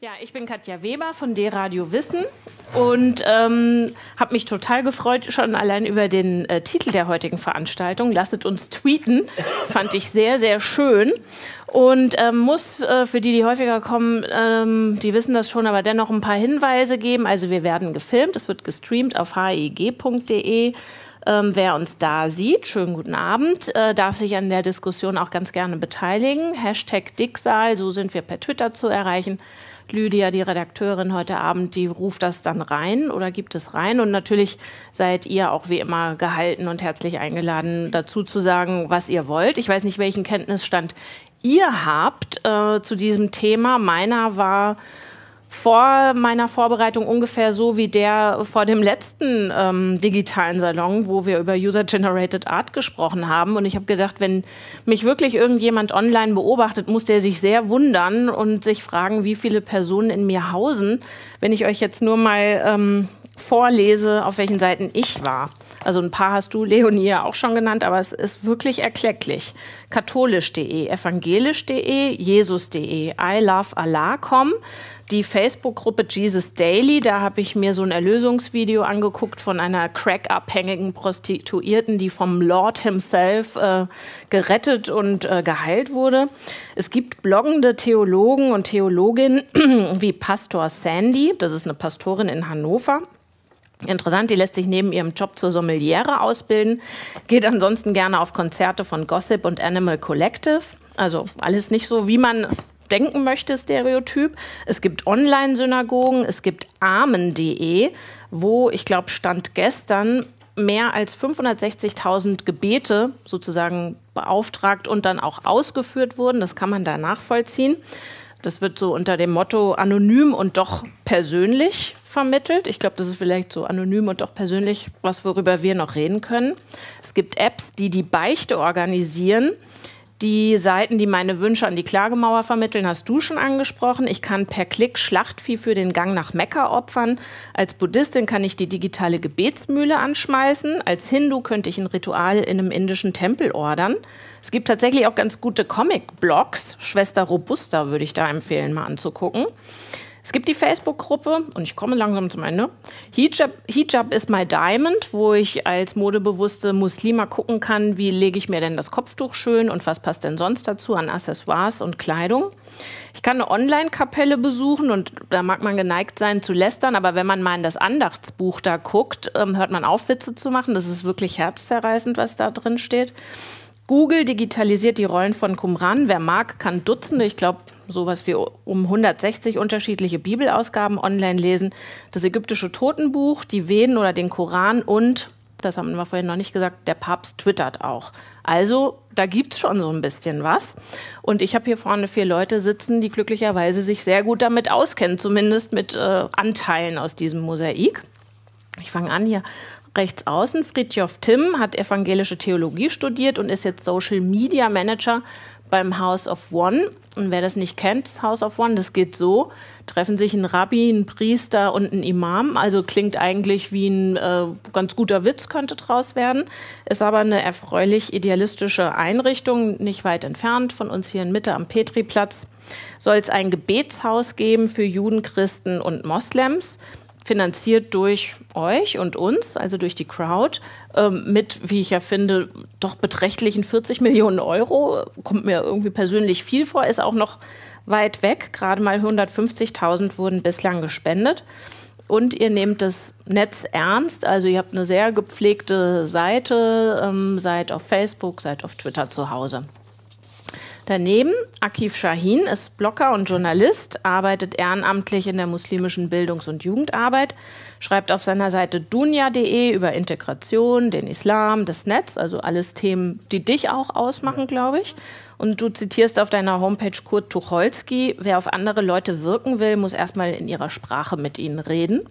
Ja, ich bin Katja Weber von D-Radio Wissen und ähm, habe mich total gefreut, schon allein über den äh, Titel der heutigen Veranstaltung. Lasset uns tweeten. Fand ich sehr, sehr schön. Und ähm, muss äh, für die, die häufiger kommen, ähm, die wissen das schon, aber dennoch ein paar Hinweise geben. Also wir werden gefilmt, es wird gestreamt auf hig.de. Ähm, wer uns da sieht, schönen guten Abend, äh, darf sich an der Diskussion auch ganz gerne beteiligen. Hashtag Dicksaal, so sind wir per Twitter zu erreichen. Lydia, die Redakteurin heute Abend, die ruft das dann rein oder gibt es rein. Und natürlich seid ihr auch wie immer gehalten und herzlich eingeladen, dazu zu sagen, was ihr wollt. Ich weiß nicht, welchen Kenntnisstand ihr habt äh, zu diesem Thema. Meiner war vor meiner Vorbereitung ungefähr so wie der vor dem letzten ähm, digitalen Salon, wo wir über User-Generated Art gesprochen haben. Und ich habe gedacht, wenn mich wirklich irgendjemand online beobachtet, muss der sich sehr wundern und sich fragen, wie viele Personen in mir hausen, wenn ich euch jetzt nur mal ähm, vorlese, auf welchen Seiten ich war. Also ein paar hast du, Leonie, ja auch schon genannt, aber es ist wirklich erklecklich. Katholisch.de, evangelisch.de, Jesus.de, I love Allah.com, die Facebook-Gruppe Jesus Daily, da habe ich mir so ein Erlösungsvideo angeguckt von einer crack-abhängigen Prostituierten, die vom Lord himself äh, gerettet und äh, geheilt wurde. Es gibt bloggende Theologen und Theologinnen wie Pastor Sandy, das ist eine Pastorin in Hannover. Interessant, die lässt sich neben ihrem Job zur Sommeliere ausbilden, geht ansonsten gerne auf Konzerte von Gossip und Animal Collective. Also alles nicht so, wie man denken möchte, Stereotyp. Es gibt Online-Synagogen, es gibt Amen.de, wo ich glaube, Stand gestern mehr als 560.000 Gebete sozusagen beauftragt und dann auch ausgeführt wurden. Das kann man da nachvollziehen. Das wird so unter dem Motto anonym und doch persönlich vermittelt. Ich glaube, das ist vielleicht so anonym und doch persönlich was, worüber wir noch reden können. Es gibt Apps, die die Beichte organisieren. Die Seiten, die meine Wünsche an die Klagemauer vermitteln, hast du schon angesprochen. Ich kann per Klick Schlachtvieh für den Gang nach Mekka opfern. Als Buddhistin kann ich die digitale Gebetsmühle anschmeißen. Als Hindu könnte ich ein Ritual in einem indischen Tempel ordern. Es gibt tatsächlich auch ganz gute Comic-Blogs. Schwester Robusta würde ich da empfehlen, mal anzugucken. Es gibt die Facebook-Gruppe, und ich komme langsam zum Ende, Hijab, Hijab is my diamond, wo ich als modebewusste Muslima gucken kann, wie lege ich mir denn das Kopftuch schön und was passt denn sonst dazu an Accessoires und Kleidung. Ich kann eine Online-Kapelle besuchen und da mag man geneigt sein zu lästern, aber wenn man mal in das Andachtsbuch da guckt, ähm, hört man auf, Witze zu machen. Das ist wirklich herzzerreißend, was da drin steht. Google digitalisiert die Rollen von Qumran. Wer mag, kann Dutzende, ich glaube, sowas wie um 160 unterschiedliche Bibelausgaben online lesen. Das ägyptische Totenbuch, die Veden oder den Koran und, das haben wir vorhin noch nicht gesagt, der Papst twittert auch. Also da gibt es schon so ein bisschen was. Und ich habe hier vorne vier Leute sitzen, die glücklicherweise sich sehr gut damit auskennen, zumindest mit äh, Anteilen aus diesem Mosaik. Ich fange an hier rechts außen. Fritjof Timm hat evangelische Theologie studiert und ist jetzt Social Media Manager beim House of One. Und wer das nicht kennt, das House of One, das geht so: treffen sich ein Rabbi, ein Priester und ein Imam. Also klingt eigentlich wie ein äh, ganz guter Witz, könnte draus werden. Ist aber eine erfreulich idealistische Einrichtung, nicht weit entfernt von uns hier in Mitte am Petriplatz. Soll es ein Gebetshaus geben für Juden, Christen und Moslems finanziert durch euch und uns, also durch die Crowd, ähm, mit, wie ich ja finde, doch beträchtlichen 40 Millionen Euro. Kommt mir irgendwie persönlich viel vor, ist auch noch weit weg. Gerade mal 150.000 wurden bislang gespendet. Und ihr nehmt das Netz ernst. Also ihr habt eine sehr gepflegte Seite, ähm, seid auf Facebook, seid auf Twitter zu Hause. Daneben, Akif Shahin ist Blogger und Journalist, arbeitet ehrenamtlich in der muslimischen Bildungs- und Jugendarbeit, schreibt auf seiner Seite dunya.de über Integration, den Islam, das Netz, also alles Themen, die dich auch ausmachen, glaube ich. Und du zitierst auf deiner Homepage Kurt Tucholsky, wer auf andere Leute wirken will, muss erstmal in ihrer Sprache mit ihnen reden.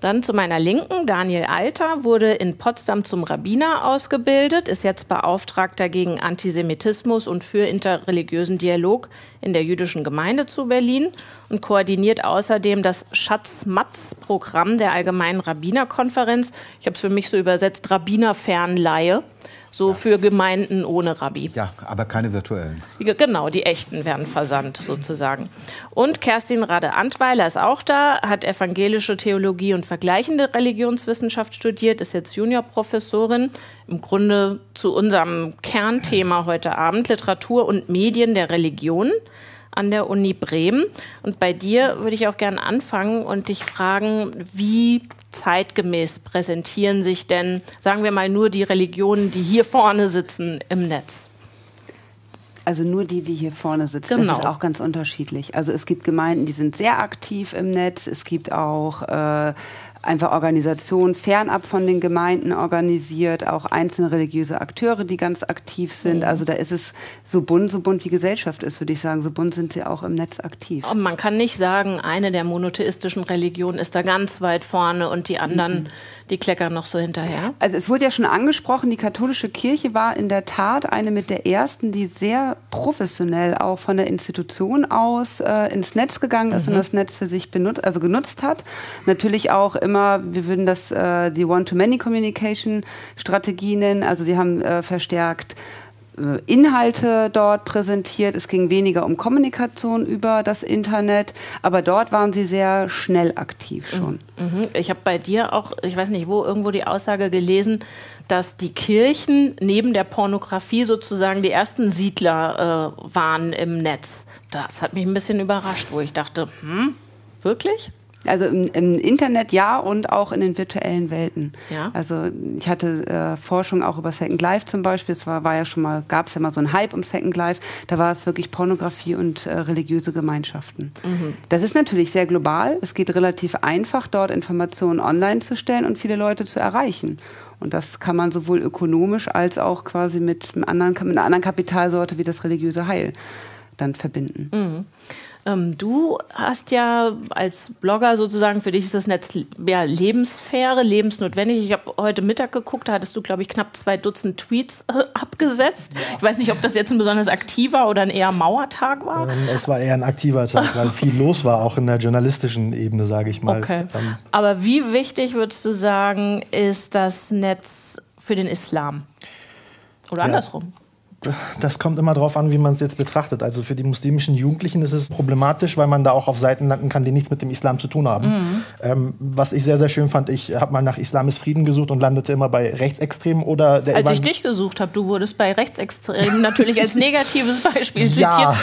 Dann zu meiner Linken, Daniel Alter wurde in Potsdam zum Rabbiner ausgebildet, ist jetzt Beauftragter gegen Antisemitismus und für interreligiösen Dialog in der jüdischen Gemeinde zu Berlin und koordiniert außerdem das Schatz-Matz-Programm der Allgemeinen Rabbinerkonferenz. Ich habe es für mich so übersetzt, Rabbinerfernleihe so ja. für Gemeinden ohne Rabbi. Ja, aber keine virtuellen. Genau, die echten werden versandt sozusagen. Und Kerstin Rade-Antweiler ist auch da, hat evangelische Theologie und vergleichende Religionswissenschaft studiert, ist jetzt Juniorprofessorin, im Grunde zu unserem Kernthema heute Abend, Literatur und Medien der Religion an der Uni Bremen. Und bei dir würde ich auch gerne anfangen und dich fragen, wie zeitgemäß präsentieren sich denn, sagen wir mal, nur die Religionen, die hier vorne sitzen im Netz? Also nur die, die hier vorne sitzen. Genau. Das ist auch ganz unterschiedlich. Also es gibt Gemeinden, die sind sehr aktiv im Netz. Es gibt auch äh, einfach Organisationen fernab von den Gemeinden organisiert, auch einzelne religiöse Akteure, die ganz aktiv sind. Mhm. Also da ist es so bunt, so bunt die Gesellschaft ist, würde ich sagen. So bunt sind sie auch im Netz aktiv. Und man kann nicht sagen, eine der monotheistischen Religionen ist da ganz weit vorne und die anderen, mhm. die kleckern noch so hinterher. Also es wurde ja schon angesprochen, die katholische Kirche war in der Tat eine mit der ersten, die sehr professionell auch von der Institution aus äh, ins Netz gegangen ist mhm. und das Netz für sich benutzt, also genutzt hat. Natürlich auch im immer, wir würden das äh, die One-to-Many-Communication-Strategie nennen. Also sie haben äh, verstärkt äh, Inhalte dort präsentiert. Es ging weniger um Kommunikation über das Internet, aber dort waren sie sehr schnell aktiv schon. Mhm. Ich habe bei dir auch, ich weiß nicht wo, irgendwo die Aussage gelesen, dass die Kirchen neben der Pornografie sozusagen die ersten Siedler äh, waren im Netz. Das hat mich ein bisschen überrascht, wo ich dachte, hm, wirklich? Also im, im, Internet ja und auch in den virtuellen Welten. Ja. Also ich hatte äh, Forschung auch über Second Life zum Beispiel. Es war, war ja schon mal, gab es ja mal so einen Hype um Second Life. Da war es wirklich Pornografie und äh, religiöse Gemeinschaften. Mhm. Das ist natürlich sehr global. Es geht relativ einfach, dort Informationen online zu stellen und viele Leute zu erreichen. Und das kann man sowohl ökonomisch als auch quasi mit, einem anderen, mit einer anderen Kapitalsorte wie das religiöse Heil dann verbinden. Mhm. Ähm, du hast ja als Blogger sozusagen, für dich ist das Netz ja, Lebenssphäre, lebensnotwendig. Ich habe heute Mittag geguckt, da hattest du, glaube ich, knapp zwei Dutzend Tweets äh, abgesetzt. Ja. Ich weiß nicht, ob das jetzt ein besonders aktiver oder ein eher Mauertag war. Ähm, es war eher ein aktiver Tag, weil viel los war, auch in der journalistischen Ebene, sage ich mal. Okay. Ähm, Aber wie wichtig, würdest du sagen, ist das Netz für den Islam? Oder ja. andersrum? Das kommt immer darauf an, wie man es jetzt betrachtet. Also für die muslimischen Jugendlichen ist es problematisch, weil man da auch auf Seiten landen kann, die nichts mit dem Islam zu tun haben. Mhm. Ähm, was ich sehr, sehr schön fand, ich habe mal nach Islam ist Frieden gesucht und landete immer bei Rechtsextremen oder der Als Evan ich dich gesucht habe, du wurdest bei Rechtsextremen natürlich als negatives Beispiel zitiert. Ja.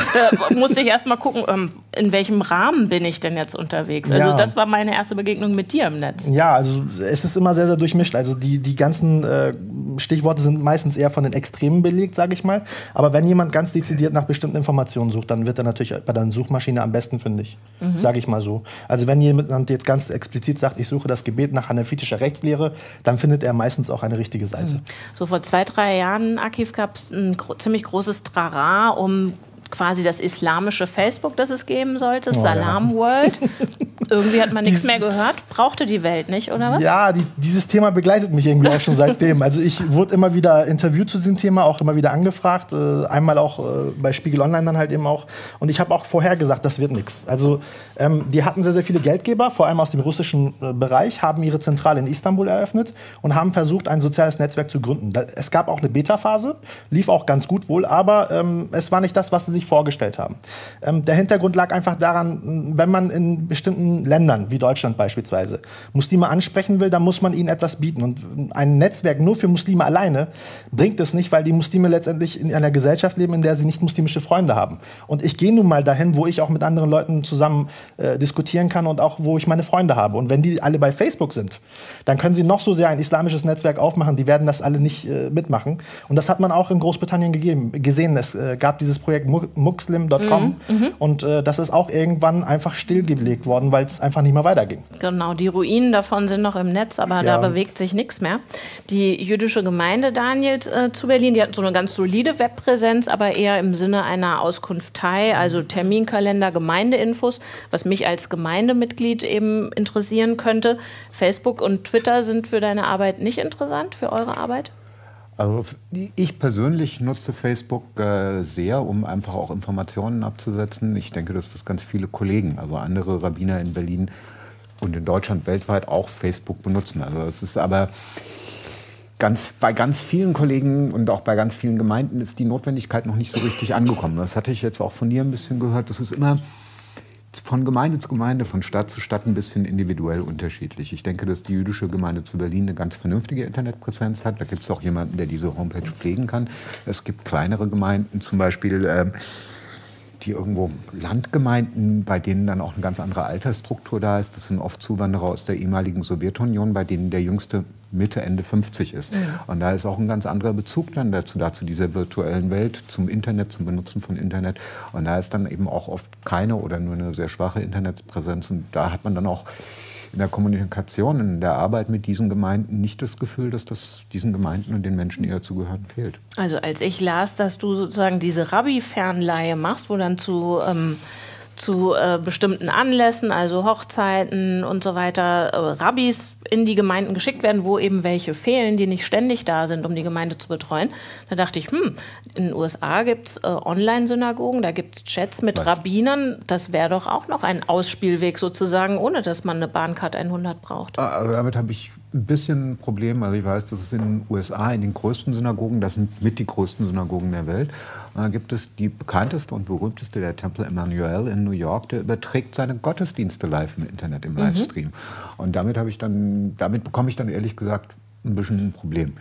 Da musste ich erst mal gucken, ähm, in welchem Rahmen bin ich denn jetzt unterwegs? Also ja. das war meine erste Begegnung mit dir im Netz. Ja, also es ist immer sehr, sehr durchmischt. Also die, die ganzen äh, Stichworte sind meistens eher von den Extremen belegt, sage ich mal. Aber wenn jemand ganz dezidiert nach bestimmten Informationen sucht, dann wird er natürlich bei der Suchmaschine am besten fündig, mhm. sage ich mal so. Also wenn jemand jetzt ganz explizit sagt, ich suche das Gebet nach hanafitischer Rechtslehre, dann findet er meistens auch eine richtige Seite. Mhm. So vor zwei, drei Jahren, Akif, gab es ein ziemlich großes Trara um quasi das islamische Facebook, das es geben sollte, oh, Salam ja. World. Irgendwie hat man nichts mehr gehört. Brauchte die Welt nicht, oder was? Ja, die, dieses Thema begleitet mich irgendwie auch schon seitdem. Also ich wurde immer wieder interviewt zu diesem Thema, auch immer wieder angefragt. Äh, einmal auch äh, bei Spiegel Online dann halt eben auch. Und ich habe auch vorher gesagt, das wird nichts. Also ähm, die hatten sehr, sehr viele Geldgeber, vor allem aus dem russischen äh, Bereich, haben ihre Zentrale in Istanbul eröffnet und haben versucht, ein soziales Netzwerk zu gründen. Da, es gab auch eine Beta-Phase, lief auch ganz gut wohl, aber ähm, es war nicht das, was sie sich vorgestellt haben. Ähm, der Hintergrund lag einfach daran, wenn man in bestimmten Ländern, wie Deutschland beispielsweise, Muslime ansprechen will, dann muss man ihnen etwas bieten. Und ein Netzwerk nur für Muslime alleine bringt es nicht, weil die Muslime letztendlich in einer Gesellschaft leben, in der sie nicht muslimische Freunde haben. Und ich gehe nun mal dahin, wo ich auch mit anderen Leuten zusammen äh, diskutieren kann und auch wo ich meine Freunde habe. Und wenn die alle bei Facebook sind, dann können sie noch so sehr ein islamisches Netzwerk aufmachen, die werden das alle nicht äh, mitmachen. Und das hat man auch in Großbritannien gegeben, gesehen. Es äh, gab dieses Projekt muxlim.com mhm, mhm. und äh, das ist auch irgendwann einfach stillgelegt worden, weil es einfach nicht mehr weiterging. Genau, die Ruinen davon sind noch im Netz, aber ja. da bewegt sich nichts mehr. Die jüdische Gemeinde, Daniel, äh, zu Berlin, die hat so eine ganz solide Webpräsenz, aber eher im Sinne einer Auskunftei, also Terminkalender, Gemeindeinfos, was mich als Gemeindemitglied eben interessieren könnte. Facebook und Twitter sind für deine Arbeit nicht interessant, für eure Arbeit? Also ich persönlich nutze Facebook äh, sehr, um einfach auch Informationen abzusetzen. Ich denke, dass das ganz viele Kollegen, also andere Rabbiner in Berlin und in Deutschland weltweit auch Facebook benutzen. Also es ist aber ganz, bei ganz vielen Kollegen und auch bei ganz vielen Gemeinden ist die Notwendigkeit noch nicht so richtig angekommen. Das hatte ich jetzt auch von dir ein bisschen gehört. Das ist immer von Gemeinde zu Gemeinde, von Stadt zu Stadt ein bisschen individuell unterschiedlich. Ich denke, dass die jüdische Gemeinde zu Berlin eine ganz vernünftige Internetpräsenz hat. Da gibt es auch jemanden, der diese Homepage pflegen kann. Es gibt kleinere Gemeinden, zum Beispiel äh, die irgendwo Landgemeinden, bei denen dann auch eine ganz andere Altersstruktur da ist. Das sind oft Zuwanderer aus der ehemaligen Sowjetunion, bei denen der jüngste Mitte, Ende 50 ist. Mhm. Und da ist auch ein ganz anderer Bezug dann dazu, dazu dieser virtuellen Welt, zum Internet, zum Benutzen von Internet. Und da ist dann eben auch oft keine oder nur eine sehr schwache Internetpräsenz. Und da hat man dann auch in der Kommunikation, in der Arbeit mit diesen Gemeinden nicht das Gefühl, dass das diesen Gemeinden und den Menschen, die dazugehören, fehlt. Also als ich las, dass du sozusagen diese Rabbi-Fernleihe machst, wo dann zu ähm, zu äh, bestimmten Anlässen, also Hochzeiten und so weiter, äh, Rabbis in die Gemeinden geschickt werden, wo eben welche fehlen, die nicht ständig da sind, um die Gemeinde zu betreuen. Da dachte ich, hm, in den USA gibt es äh, Online-Synagogen, da gibt es Chats mit Was? Rabbinern. Das wäre doch auch noch ein Ausspielweg sozusagen, ohne dass man eine Bahncard 100 braucht. Ah, also damit habe ich ein bisschen ein Problem. Also ich weiß, dass es in den USA in den größten Synagogen, das sind mit die größten Synagogen der Welt, da gibt es die bekannteste und berühmteste, der Tempel Emmanuel in New York, der überträgt seine Gottesdienste live im Internet, im mhm. Livestream. Und damit habe ich dann, damit bekomme ich dann ehrlich gesagt ein bisschen ein Problem.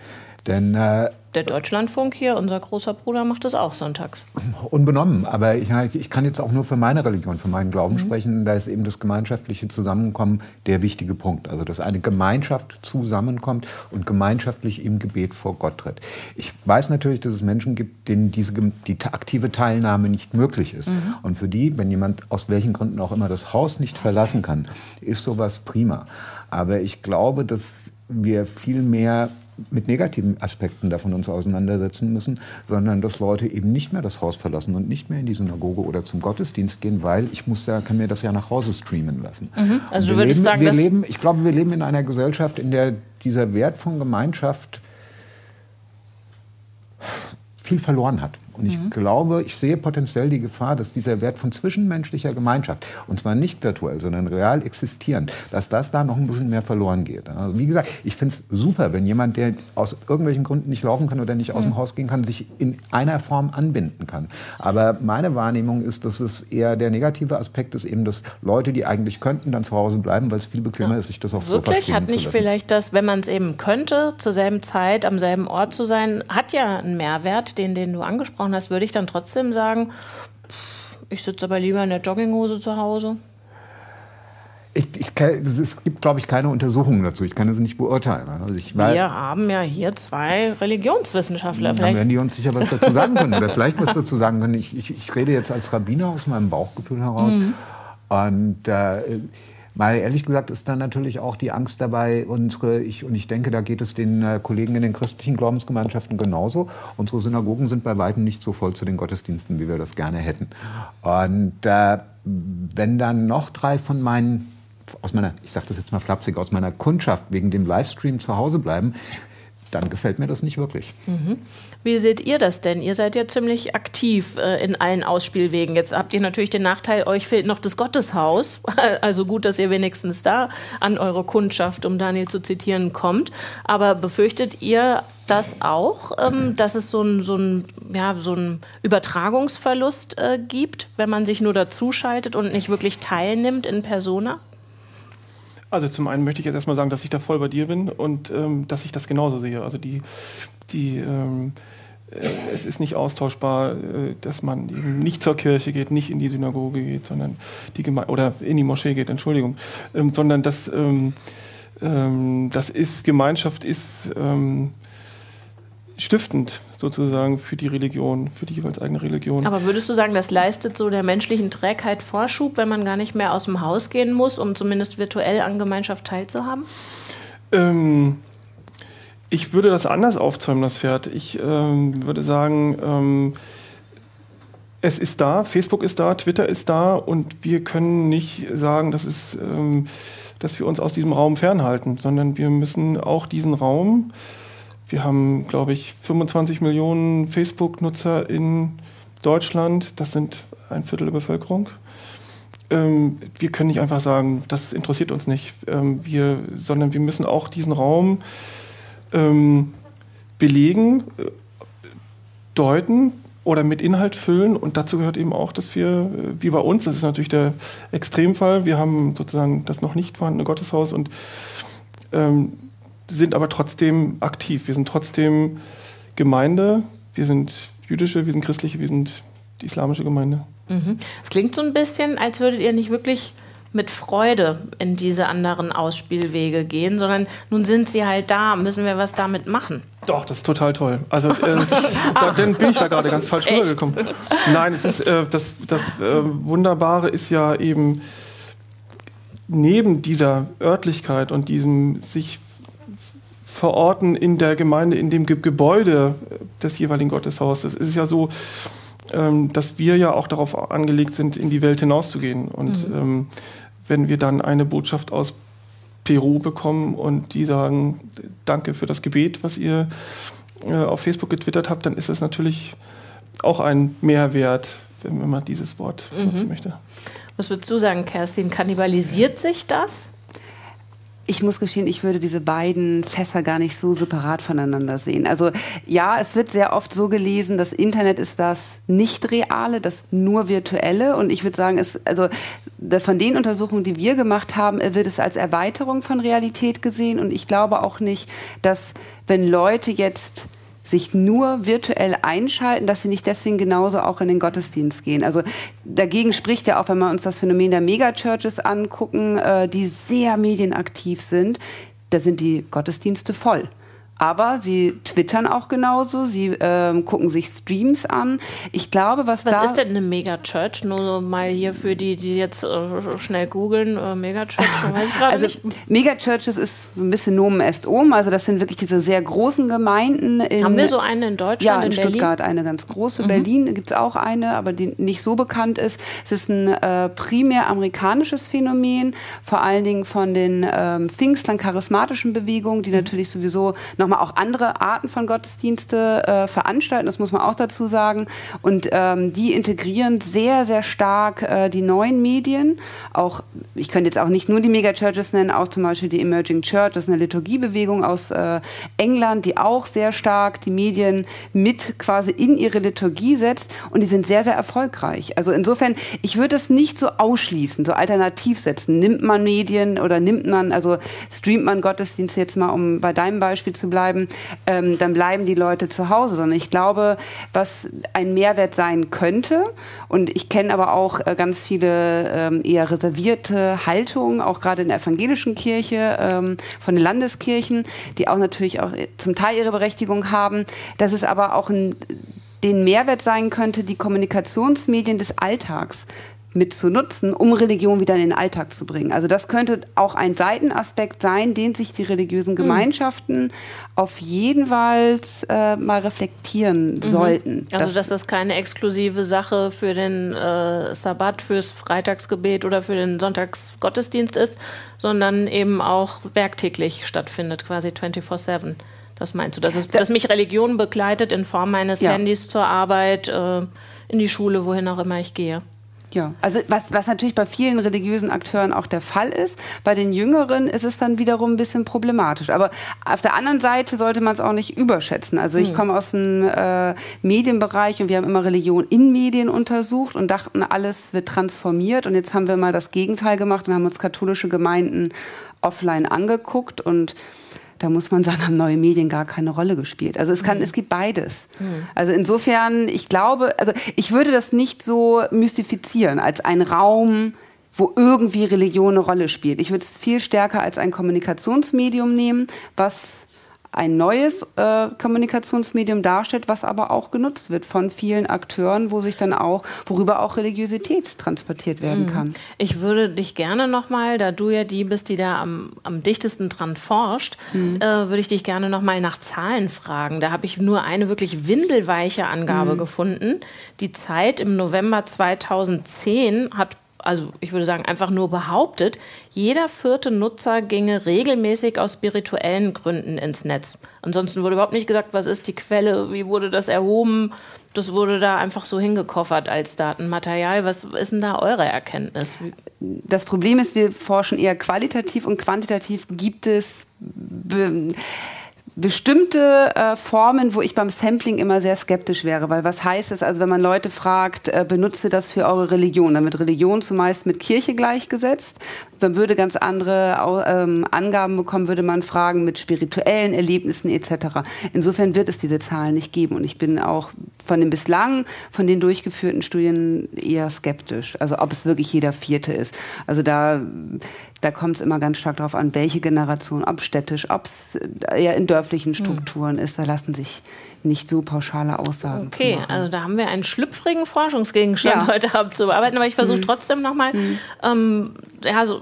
Denn äh, der Deutschlandfunk hier, unser großer Bruder, macht das auch sonntags. Unbenommen. Aber ich, ich kann jetzt auch nur für meine Religion, für meinen Glauben mhm. sprechen. Da ist eben das gemeinschaftliche Zusammenkommen der wichtige Punkt. Also, dass eine Gemeinschaft zusammenkommt und gemeinschaftlich im Gebet vor Gott tritt. Ich weiß natürlich, dass es Menschen gibt, denen diese, die aktive Teilnahme nicht möglich ist. Mhm. Und für die, wenn jemand aus welchen Gründen auch immer das Haus nicht verlassen kann, ist sowas prima. Aber ich glaube, dass wir viel mehr mit negativen Aspekten davon uns auseinandersetzen müssen, sondern dass Leute eben nicht mehr das Haus verlassen und nicht mehr in die Synagoge oder zum Gottesdienst gehen, weil ich muss ja, kann mir das ja nach Hause streamen lassen. Mhm. Also du würdest leben, sagen, wir leben, ich glaube, wir leben in einer Gesellschaft, in der dieser Wert von Gemeinschaft viel verloren hat. Und ich mhm. glaube, ich sehe potenziell die Gefahr, dass dieser Wert von zwischenmenschlicher Gemeinschaft, und zwar nicht virtuell, sondern real existierend, dass das da noch ein bisschen mehr verloren geht. Also wie gesagt, ich finde es super, wenn jemand, der aus irgendwelchen Gründen nicht laufen kann oder nicht aus mhm. dem Haus gehen kann, sich in einer Form anbinden kann. Aber meine Wahrnehmung ist, dass es eher der negative Aspekt ist, eben, dass Leute, die eigentlich könnten, dann zu Hause bleiben, weil es viel bequemer ja. ist, sich das auch Wirklich? so verstehen Hat nicht vielleicht das, wenn man es eben könnte, zur selben Zeit, am selben Ort zu sein, hat ja einen Mehrwert, den, den du angesprochen angesprochen hast, würde ich dann trotzdem sagen, ich sitze aber lieber in der Jogginghose zu Hause? Ich, ich kann, es gibt, glaube ich, keine Untersuchungen dazu. Ich kann das nicht beurteilen. Also ich, Wir haben ja hier zwei Religionswissenschaftler. Dann werden die uns sicher was dazu sagen können. Oder vielleicht was dazu sagen können. Ich, ich, ich rede jetzt als Rabbiner aus meinem Bauchgefühl heraus. Mhm. Und äh, weil ehrlich gesagt ist dann natürlich auch die Angst dabei, unsere, ich, und ich denke, da geht es den äh, Kollegen in den christlichen Glaubensgemeinschaften genauso. Unsere Synagogen sind bei weitem nicht so voll zu den Gottesdiensten, wie wir das gerne hätten. Und äh, wenn dann noch drei von meinen aus meiner, ich sage das jetzt mal flapsig, aus meiner Kundschaft wegen dem Livestream zu Hause bleiben, dann gefällt mir das nicht wirklich. Mhm. Wie seht ihr das denn? Ihr seid ja ziemlich aktiv äh, in allen Ausspielwegen. Jetzt habt ihr natürlich den Nachteil, euch fehlt noch das Gotteshaus. Also gut, dass ihr wenigstens da an eure Kundschaft, um Daniel zu zitieren, kommt. Aber befürchtet ihr das auch, ähm, dass es so einen so ja, so ein Übertragungsverlust äh, gibt, wenn man sich nur dazuschaltet und nicht wirklich teilnimmt in Persona? Also zum einen möchte ich jetzt erstmal sagen, dass ich da voll bei dir bin und ähm, dass ich das genauso sehe. Also die, die ähm, äh, es ist nicht austauschbar, äh, dass man eben nicht zur Kirche geht, nicht in die Synagoge geht, sondern die Geme oder in die Moschee geht, Entschuldigung, ähm, sondern dass ähm, ähm, das ist Gemeinschaft ist ähm, stiftend sozusagen für die Religion, für die jeweils eigene Religion. Aber würdest du sagen, das leistet so der menschlichen Trägheit Vorschub, wenn man gar nicht mehr aus dem Haus gehen muss, um zumindest virtuell an Gemeinschaft teilzuhaben? Ähm, ich würde das anders aufzäumen, das Pferd. Ich ähm, würde sagen, ähm, es ist da, Facebook ist da, Twitter ist da und wir können nicht sagen, dass, es, ähm, dass wir uns aus diesem Raum fernhalten, sondern wir müssen auch diesen Raum Wir haben, glaube ich, 25 Millionen Facebook-Nutzer in Deutschland. Das sind ein Viertel der Bevölkerung. Ähm, wir können nicht einfach sagen, das interessiert uns nicht, ähm, wir, sondern wir müssen auch diesen Raum ähm, belegen, äh, deuten oder mit Inhalt füllen. Und dazu gehört eben auch, dass wir, äh, wie bei uns, das ist natürlich der Extremfall, wir haben sozusagen das noch nicht vorhandene Gotteshaus und ähm, sind aber trotzdem aktiv. Wir sind trotzdem Gemeinde, wir sind jüdische, wir sind christliche, wir sind die islamische Gemeinde. Mhm. Es klingt so ein bisschen, als würdet ihr nicht wirklich mit Freude in diese anderen Ausspielwege gehen, sondern nun sind sie halt da, müssen wir was damit machen. Doch, das ist total toll. Also äh, da, bin ich da gerade ganz falsch rübergekommen. Nein, es ist, äh, das, das äh, Wunderbare ist ja eben neben dieser Örtlichkeit und diesem sich verorten in der Gemeinde, in dem Ge Gebäude des jeweiligen Gotteshauses. Es ist ja so, ähm, dass wir ja auch darauf angelegt sind, in die Welt hinauszugehen. Und mhm. ähm, wenn wir dann eine Botschaft aus Peru bekommen und die sagen, danke für das Gebet, was ihr äh, auf Facebook getwittert habt, dann ist das natürlich auch ein Mehrwert, wenn man dieses Wort mhm. nutzen möchte. Was würdest du sagen, Kerstin? Kannibalisiert sich das? Ich muss gestehen, ich würde diese beiden Fässer gar nicht so separat voneinander sehen. Also ja, es wird sehr oft so gelesen, das Internet ist das nicht reale, das nur virtuelle. Und ich würde sagen, es, also von den Untersuchungen, die wir gemacht haben, wird es als Erweiterung von Realität gesehen. Und ich glaube auch nicht, dass wenn Leute jetzt sich nur virtuell einschalten, dass sie nicht deswegen genauso auch in den Gottesdienst gehen. Also dagegen spricht ja auch, wenn wir uns das Phänomen der Megachurches angucken, äh, die sehr medienaktiv sind, da sind die Gottesdienste voll. Aber sie twittern auch genauso, sie ähm, gucken sich Streams an. Ich glaube, was, was da... Was ist denn eine Megachurch? Nur mal hier für die, die jetzt äh, schnell googeln, äh, Megachurch, weiß ich gerade also, nicht. Megachurches ist ein bisschen Nomen est omen, also das sind wirklich diese sehr großen Gemeinden. In, Haben wir so eine in Deutschland, Ja, in, in Stuttgart eine ganz große. Mhm. Berlin gibt es auch eine, aber die nicht so bekannt ist. Es ist ein äh, primär amerikanisches Phänomen, vor allen Dingen von den ähm, Pfingstlern charismatischen Bewegungen, die mhm. natürlich sowieso noch nochmal auch andere Arten von Gottesdienste äh, veranstalten, das muss man auch dazu sagen. Und ähm, die integrieren sehr, sehr stark äh, die neuen Medien. Auch, ich könnte jetzt auch nicht nur die Megachurches nennen, auch zum Beispiel die Emerging Church, das ist eine Liturgiebewegung aus äh, England, die auch sehr stark die Medien mit quasi in ihre Liturgie setzt. Und die sind sehr, sehr erfolgreich. Also insofern, ich würde es nicht so ausschließen, so alternativ setzen. Nimmt man Medien oder nimmt man, also streamt man Gottesdienste jetzt mal, um bei deinem Beispiel zu bleiben, bleiben, ähm, dann bleiben die Leute zu Hause. Sondern ich glaube, was ein Mehrwert sein könnte, und ich kenne aber auch äh, ganz viele ähm, eher reservierte Haltungen, auch gerade in der evangelischen Kirche, ähm, von den Landeskirchen, die auch natürlich auch zum Teil ihre Berechtigung haben, dass es aber auch ein den Mehrwert sein könnte, die Kommunikationsmedien des Alltags mit zu nutzen, um Religion wieder in den Alltag zu bringen. Also das könnte auch ein Seitenaspekt sein, den sich die religiösen hm. Gemeinschaften mhm. auf jeden Fall äh, mal reflektieren mhm. sollten. Also dass das keine exklusive Sache für den äh, Sabbat, fürs Freitagsgebet oder für den Sonntagsgottesdienst ist, sondern eben auch werktäglich stattfindet, quasi 24-7. Das meinst du, dass, es, dass mich Religion begleitet in Form meines ja. Handys zur Arbeit, äh, in die Schule, wohin auch immer ich gehe? Ja, also was, was natürlich bei vielen religiösen Akteuren auch der Fall ist, bei den Jüngeren ist es dann wiederum ein bisschen problematisch. Aber auf der anderen Seite sollte man es auch nicht überschätzen. Also ich hm. komme aus dem äh, Medienbereich und wir haben immer Religion in Medien untersucht und dachten, alles wird transformiert. Und jetzt haben wir mal das Gegenteil gemacht und haben uns katholische Gemeinden offline angeguckt und da muss man sagen, haben neue Medien gar keine Rolle gespielt. Also es kann, mhm. es gibt beides. Mhm. Also insofern, ich glaube, also ich würde das nicht so mystifizieren als ein Raum, wo irgendwie Religion eine Rolle spielt. Ich würde es viel stärker als ein Kommunikationsmedium nehmen, was ein neues äh, Kommunikationsmedium darstellt, was aber auch genutzt wird von vielen Akteuren, wo sich dann auch, worüber auch Religiosität transportiert werden mhm. kann. Ich würde dich gerne nochmal, da du ja die bist, die da am, am dichtesten dran forscht, mhm. äh, würde ich dich gerne nochmal nach Zahlen fragen. Da habe ich nur eine wirklich windelweiche Angabe mhm. gefunden. Die Zeit im November 2010 hat also ich würde sagen, einfach nur behauptet, jeder vierte Nutzer ginge regelmäßig aus spirituellen Gründen ins Netz. Ansonsten wurde überhaupt nicht gesagt, was ist die Quelle, wie wurde das erhoben. Das wurde da einfach so hingekoffert als Datenmaterial. Was ist denn da eure Erkenntnis? Das Problem ist, wir forschen eher qualitativ und quantitativ gibt es bestimmte äh, Formen, wo ich beim Sampling immer sehr skeptisch wäre, weil was heißt es, also wenn man Leute fragt, äh, benutze das für eure Religion, dann wird Religion zumeist mit Kirche gleichgesetzt. Man würde ganz andere ähm, Angaben bekommen, würde man fragen mit spirituellen Erlebnissen etc. Insofern wird es diese Zahlen nicht geben und ich bin auch von den bislang, von den durchgeführten Studien eher skeptisch, also ob es wirklich jeder Vierte ist. Also da da kommt es immer ganz stark darauf an, welche Generation, ob städtisch, ob es eher in dörflichen hm. Strukturen mhm. ist. Da lassen sich nicht so pauschale Aussagen Okay, also da haben wir einen schlüpfrigen Forschungsgegenstand ja. heute Abend zu bearbeiten, aber ich versuche mhm. trotzdem nochmal mhm. ähm, ja, so,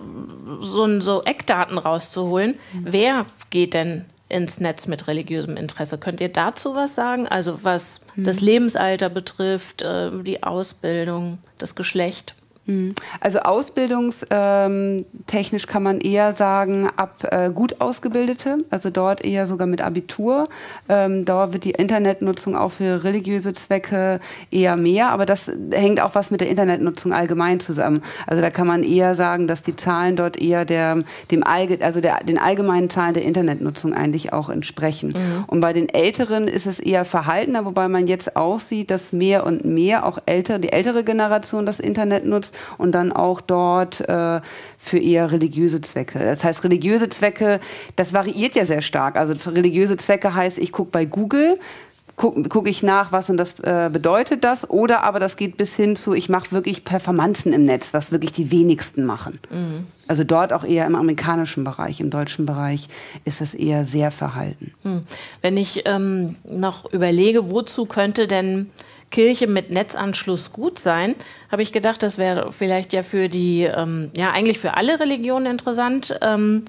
so, so, Eckdaten rauszuholen. Mhm. Wer geht denn ins Netz mit religiösem Interesse? Könnt ihr dazu was sagen? Also was das hm. Lebensalter betrifft, äh, die Ausbildung, das Geschlecht? Mhm. Also ausbildungstechnisch ähm, kann man eher sagen, ab äh, gut ausgebildete, also dort eher sogar mit Abitur. Ähm, dort wird die Internetnutzung auch für religiöse Zwecke eher mehr, aber das hängt auch was mit der Internetnutzung allgemein zusammen. Also da kann man eher sagen, dass die Zahlen dort eher der, dem Allge also der, den allgemeinen Zahlen der Internetnutzung eigentlich auch entsprechen. Mhm. Und bei den Älteren ist es eher verhaltener, wobei man jetzt auch sieht, dass mehr und mehr auch ältere, die ältere Generation das Internet nutzt und dann auch dort äh, für eher religiöse Zwecke. Das heißt, religiöse Zwecke, das variiert ja sehr stark. Also für religiöse Zwecke heißt, ich gucke bei Google, gucke guck ich nach, was und das äh, bedeutet das. Oder aber das geht bis hin zu, ich mache wirklich Performanzen im Netz, was wirklich die wenigsten machen. Mhm. Also dort auch eher im amerikanischen Bereich, im deutschen Bereich ist das eher sehr verhalten. Mhm. Wenn ich ähm, noch überlege, wozu könnte denn Kirche mit Netzanschluss gut sein, habe ich gedacht, das wäre vielleicht ja für die, ähm, ja eigentlich für alle Religionen interessant. Ähm,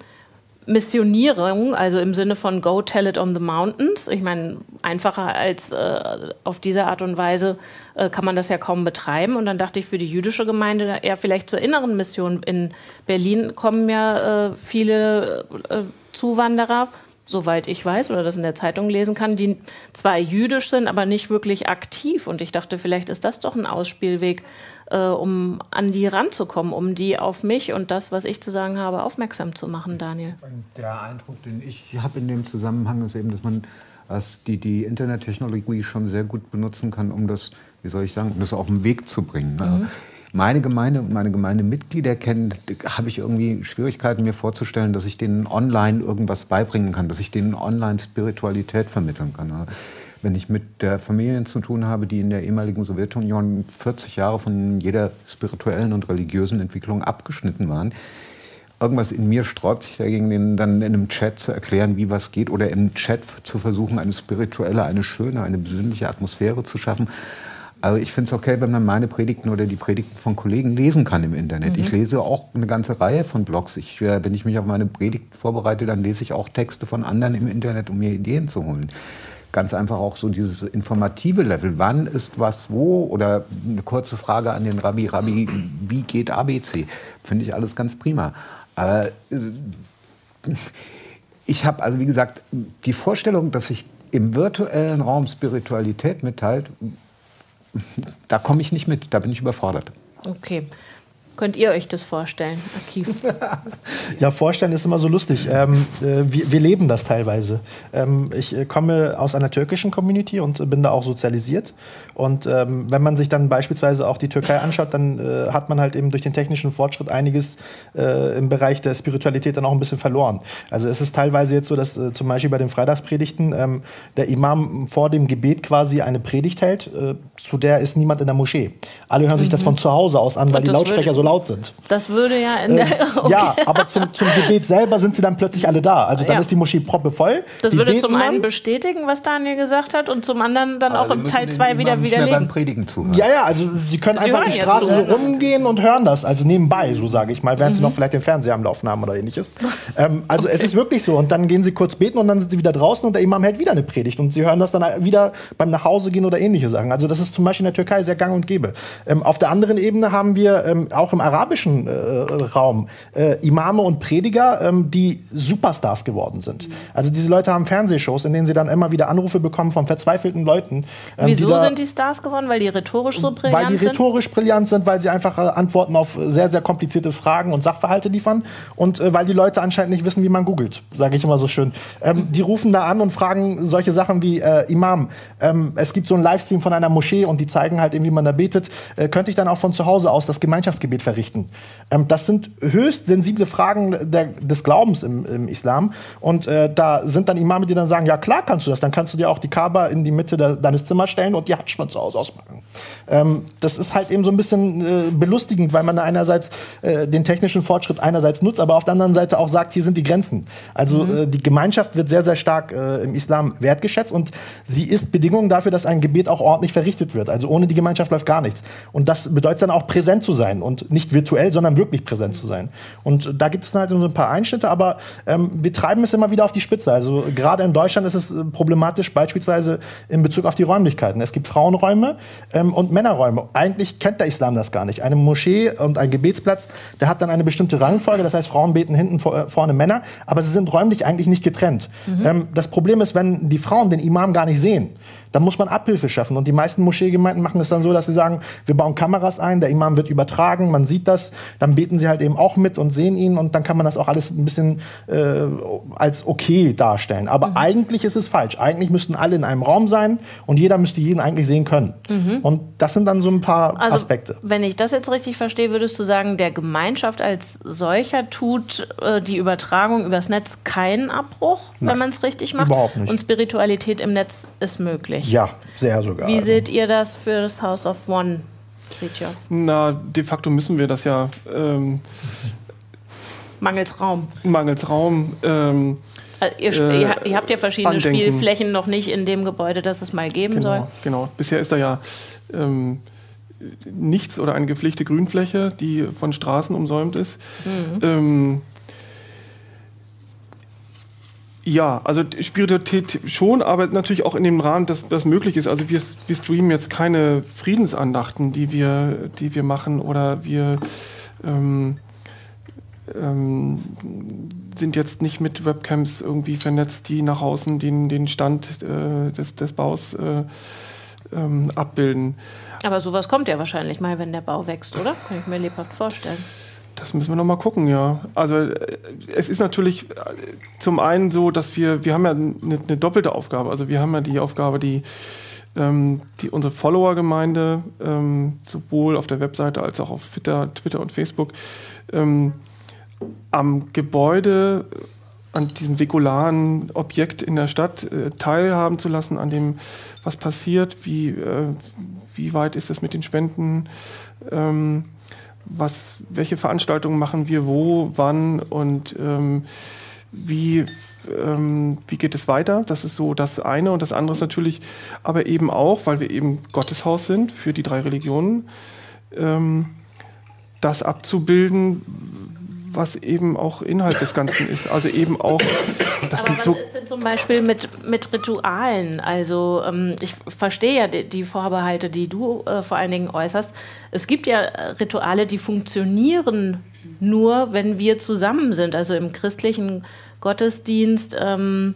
Missionierung, also im Sinne von Go Tell It on the Mountains. Ich meine, einfacher als äh, auf diese Art und Weise äh, kann man das ja kaum betreiben. Und dann dachte ich, für die jüdische Gemeinde, ja, vielleicht zur inneren Mission in Berlin kommen ja äh, viele äh, Zuwanderer soweit ich weiß oder das in der Zeitung lesen kann, die zwar jüdisch sind, aber nicht wirklich aktiv. Und ich dachte, vielleicht ist das doch ein Ausspielweg, äh, um an die ranzukommen, um die auf mich und das, was ich zu sagen habe, aufmerksam zu machen, Daniel. Der Eindruck, den ich habe in dem Zusammenhang, ist eben, dass man dass die, die Internettechnologie schon sehr gut benutzen kann, um das, wie soll ich sagen, um das auf den Weg zu bringen. Mhm meine Gemeinde und meine Gemeindemitglieder kennen, habe ich irgendwie Schwierigkeiten, mir vorzustellen, dass ich denen online irgendwas beibringen kann, dass ich denen online Spiritualität vermitteln kann. Wenn ich mit der Familien zu tun habe, die in der ehemaligen Sowjetunion 40 Jahre von jeder spirituellen und religiösen Entwicklung abgeschnitten waren, irgendwas in mir sträubt sich dagegen, denen dann in einem Chat zu erklären, wie was geht oder im Chat zu versuchen, eine spirituelle, eine schöne, eine besinnliche Atmosphäre zu schaffen. Also ich finde es okay, wenn man meine Predigten oder die Predigten von Kollegen lesen kann im Internet. Mhm. Ich lese auch eine ganze Reihe von Blogs. Ich, wenn ich mich auf meine Predigt vorbereite, dann lese ich auch Texte von anderen im Internet, um mir Ideen zu holen. Ganz einfach auch so dieses informative Level. Wann ist was wo? Oder eine kurze Frage an den Rabbi. Rabbi, wie geht ABC? Finde ich alles ganz prima. Aber äh, ich habe also, wie gesagt, die Vorstellung, dass sich im virtuellen Raum Spiritualität mitteilt, da komme ich nicht mit, da bin ich überfordert. Okay. Könnt ihr euch das vorstellen, Akif? ja, vorstellen ist immer so lustig. Ähm, äh, wir, wir, leben das teilweise. Ähm, ich äh, komme aus einer türkischen Community und bin da auch sozialisiert. Und ähm, wenn man sich dann beispielsweise auch die Türkei anschaut, dann äh, hat man halt eben durch den technischen Fortschritt einiges äh, im Bereich der Spiritualität dann auch ein bisschen verloren. Also es ist teilweise jetzt so, dass äh, zum Beispiel bei den Freitagspredigten ähm, der Imam vor dem Gebet quasi eine Predigt hält, äh, zu der ist niemand in der Moschee. Alle hören sich das mhm. von zu Hause aus an, weil die Lautsprecher so laut sind. Das würde ja in der. Okay. Ja, aber zum, zum Gebet selber sind sie dann plötzlich alle da. Also dann ja. ist die Moschee proppevoll. Das würde zum einen bestätigen, was Daniel gesagt hat, und zum anderen dann aber auch im Teil 2 wieder widerlegen. Beim Predigen zuhören. Ja, ja, also sie können sie einfach die Straße so rumgehen und hören das. Also nebenbei, so sage ich mal, während mhm. sie noch vielleicht den Fernseher am Laufen haben oder ähnliches. ähm, also okay. es ist wirklich so. Und dann gehen sie kurz beten und dann sind sie wieder draußen und der Imam hält wieder eine Predigt. Und sie hören das dann wieder beim Nachhausegehen oder ähnliche Sachen. Also das ist zum Beispiel in der Türkei sehr gang und gäbe. Ähm, auf der anderen Ebene haben wir ähm, auch im arabischen äh, Raum äh, Imame und Prediger, ähm, die Superstars geworden sind. Also diese Leute haben Fernsehshows, in denen sie dann immer wieder Anrufe bekommen von verzweifelten Leuten. Ähm, Wieso die da, sind die Stars geworden? Weil die rhetorisch so brillant sind? Weil die rhetorisch brillant sind, weil sie einfach äh, Antworten auf sehr, sehr komplizierte Fragen und Sachverhalte liefern und äh, weil die Leute anscheinend nicht wissen, wie man googelt, sage ich immer so schön. Ähm, die rufen da an und fragen solche Sachen wie äh, Imam. Ähm, es gibt so einen Livestream von einer Moschee und die zeigen halt eben, wie man da betet. Äh, könnte ich dann auch von zu Hause aus das Gemeinschaftsgebet verrichten? Ähm, das sind höchst sensible Fragen der, des Glaubens im, im Islam. Und äh, da sind dann Imame, die dann sagen, ja klar kannst du das. Dann kannst du dir auch die Kaaba in die Mitte der, deines Zimmers stellen und die Hatsch von zu Hause auspacken. Ähm, das ist halt eben so ein bisschen äh, belustigend, weil man einerseits äh, den technischen Fortschritt einerseits nutzt, aber auf der anderen Seite auch sagt, hier sind die Grenzen. Also mhm. äh, die Gemeinschaft wird sehr, sehr stark äh, im Islam wertgeschätzt und sie ist Bedingung dafür, dass ein Gebet auch ordentlich verrichtet wird. Also ohne die Gemeinschaft läuft gar nichts. Und das bedeutet dann auch präsent zu sein und nicht virtuell, sondern wirklich präsent zu sein. Und da gibt es halt so ein paar Einschnitte, aber ähm, wir treiben es immer wieder auf die Spitze. Also gerade in Deutschland ist es äh, problematisch, beispielsweise in Bezug auf die Räumlichkeiten. Es gibt Frauenräume ähm, und Männerräume. Eigentlich kennt der Islam das gar nicht. Eine Moschee und ein Gebetsplatz, der hat dann eine bestimmte Rangfolge. Das heißt, Frauen beten hinten äh, vorne Männer, aber sie sind räumlich eigentlich nicht getrennt. Mhm. Ähm, das Problem ist, wenn die Frauen den Imam gar nicht sehen, dann muss man Abhilfe schaffen. Und die meisten Moscheegemeinden machen es dann so, dass sie sagen, wir bauen Kameras ein, der Imam wird übertragen, man sieht das, dann beten sie halt eben auch mit und sehen ihn und dann kann man das auch alles ein bisschen äh, als okay darstellen. Aber mhm. eigentlich ist es falsch. Eigentlich müssten alle in einem Raum sein und jeder müsste jeden eigentlich sehen können. Mhm. Und das sind dann so ein paar also, Aspekte. Wenn ich das jetzt richtig verstehe, würdest du sagen, der Gemeinschaft als solcher tut äh, die Übertragung übers Netz keinen Abbruch, Nein, wenn man es richtig macht? Überhaupt nicht. Und Spiritualität im Netz ist möglich. Ja, sehr sogar. Wie seht ihr das für das House of One? Fritjof? Na, de facto müssen wir das ja. Ähm, mangels Raum. Mangels Raum. Ähm, also ihr, äh, ihr, habt ja verschiedene andenken. Spielflächen noch nicht in dem Gebäude, das es mal geben genau, soll. Genau. Bisher ist da ja ähm, nichts oder eine gepflegte Grünfläche, die von Straßen umsäumt ist. Mhm. Ähm, ja, also Spiritualität schon, aber natürlich auch in dem Rahmen, dass das möglich ist. Also wir, wir streamen jetzt keine Friedensandachten, die wir, die wir machen oder wir ähm, ähm, sind jetzt nicht mit Webcams irgendwie vernetzt, die nach außen den, den Stand äh, des, des Baus äh, ähm, abbilden. Aber sowas kommt ja wahrscheinlich mal, wenn der Bau wächst, oder? Kann ich mir lebhaft vorstellen. Das müssen wir noch mal gucken, ja. Also äh, es ist natürlich äh, zum einen so, dass wir, wir haben ja eine, eine doppelte Aufgabe. Also wir haben ja die Aufgabe, die, ähm, die unsere Follower-Gemeinde ähm, sowohl auf der Webseite als auch auf Twitter, Twitter und Facebook ähm, am Gebäude, an diesem säkularen Objekt in der Stadt äh, teilhaben zu lassen, an dem, was passiert, wie, äh, wie weit ist das mit den Spenden. Ähm, was, welche Veranstaltungen machen wir wo, wann und ähm, wie, ähm, wie geht es weiter. Das ist so das eine. Und das andere ist natürlich aber eben auch, weil wir eben Gotteshaus sind für die drei Religionen, ähm, das abzubilden, was eben auch Inhalt des Ganzen ist. Also eben auch. Das Aber was so ist denn zum Beispiel mit, mit Ritualen? Also ähm, ich verstehe ja die, die, Vorbehalte, die du äh, vor allen Dingen äußerst. Es gibt ja Rituale, die funktionieren nur, wenn wir zusammen sind. Also im christlichen Gottesdienst. Ähm,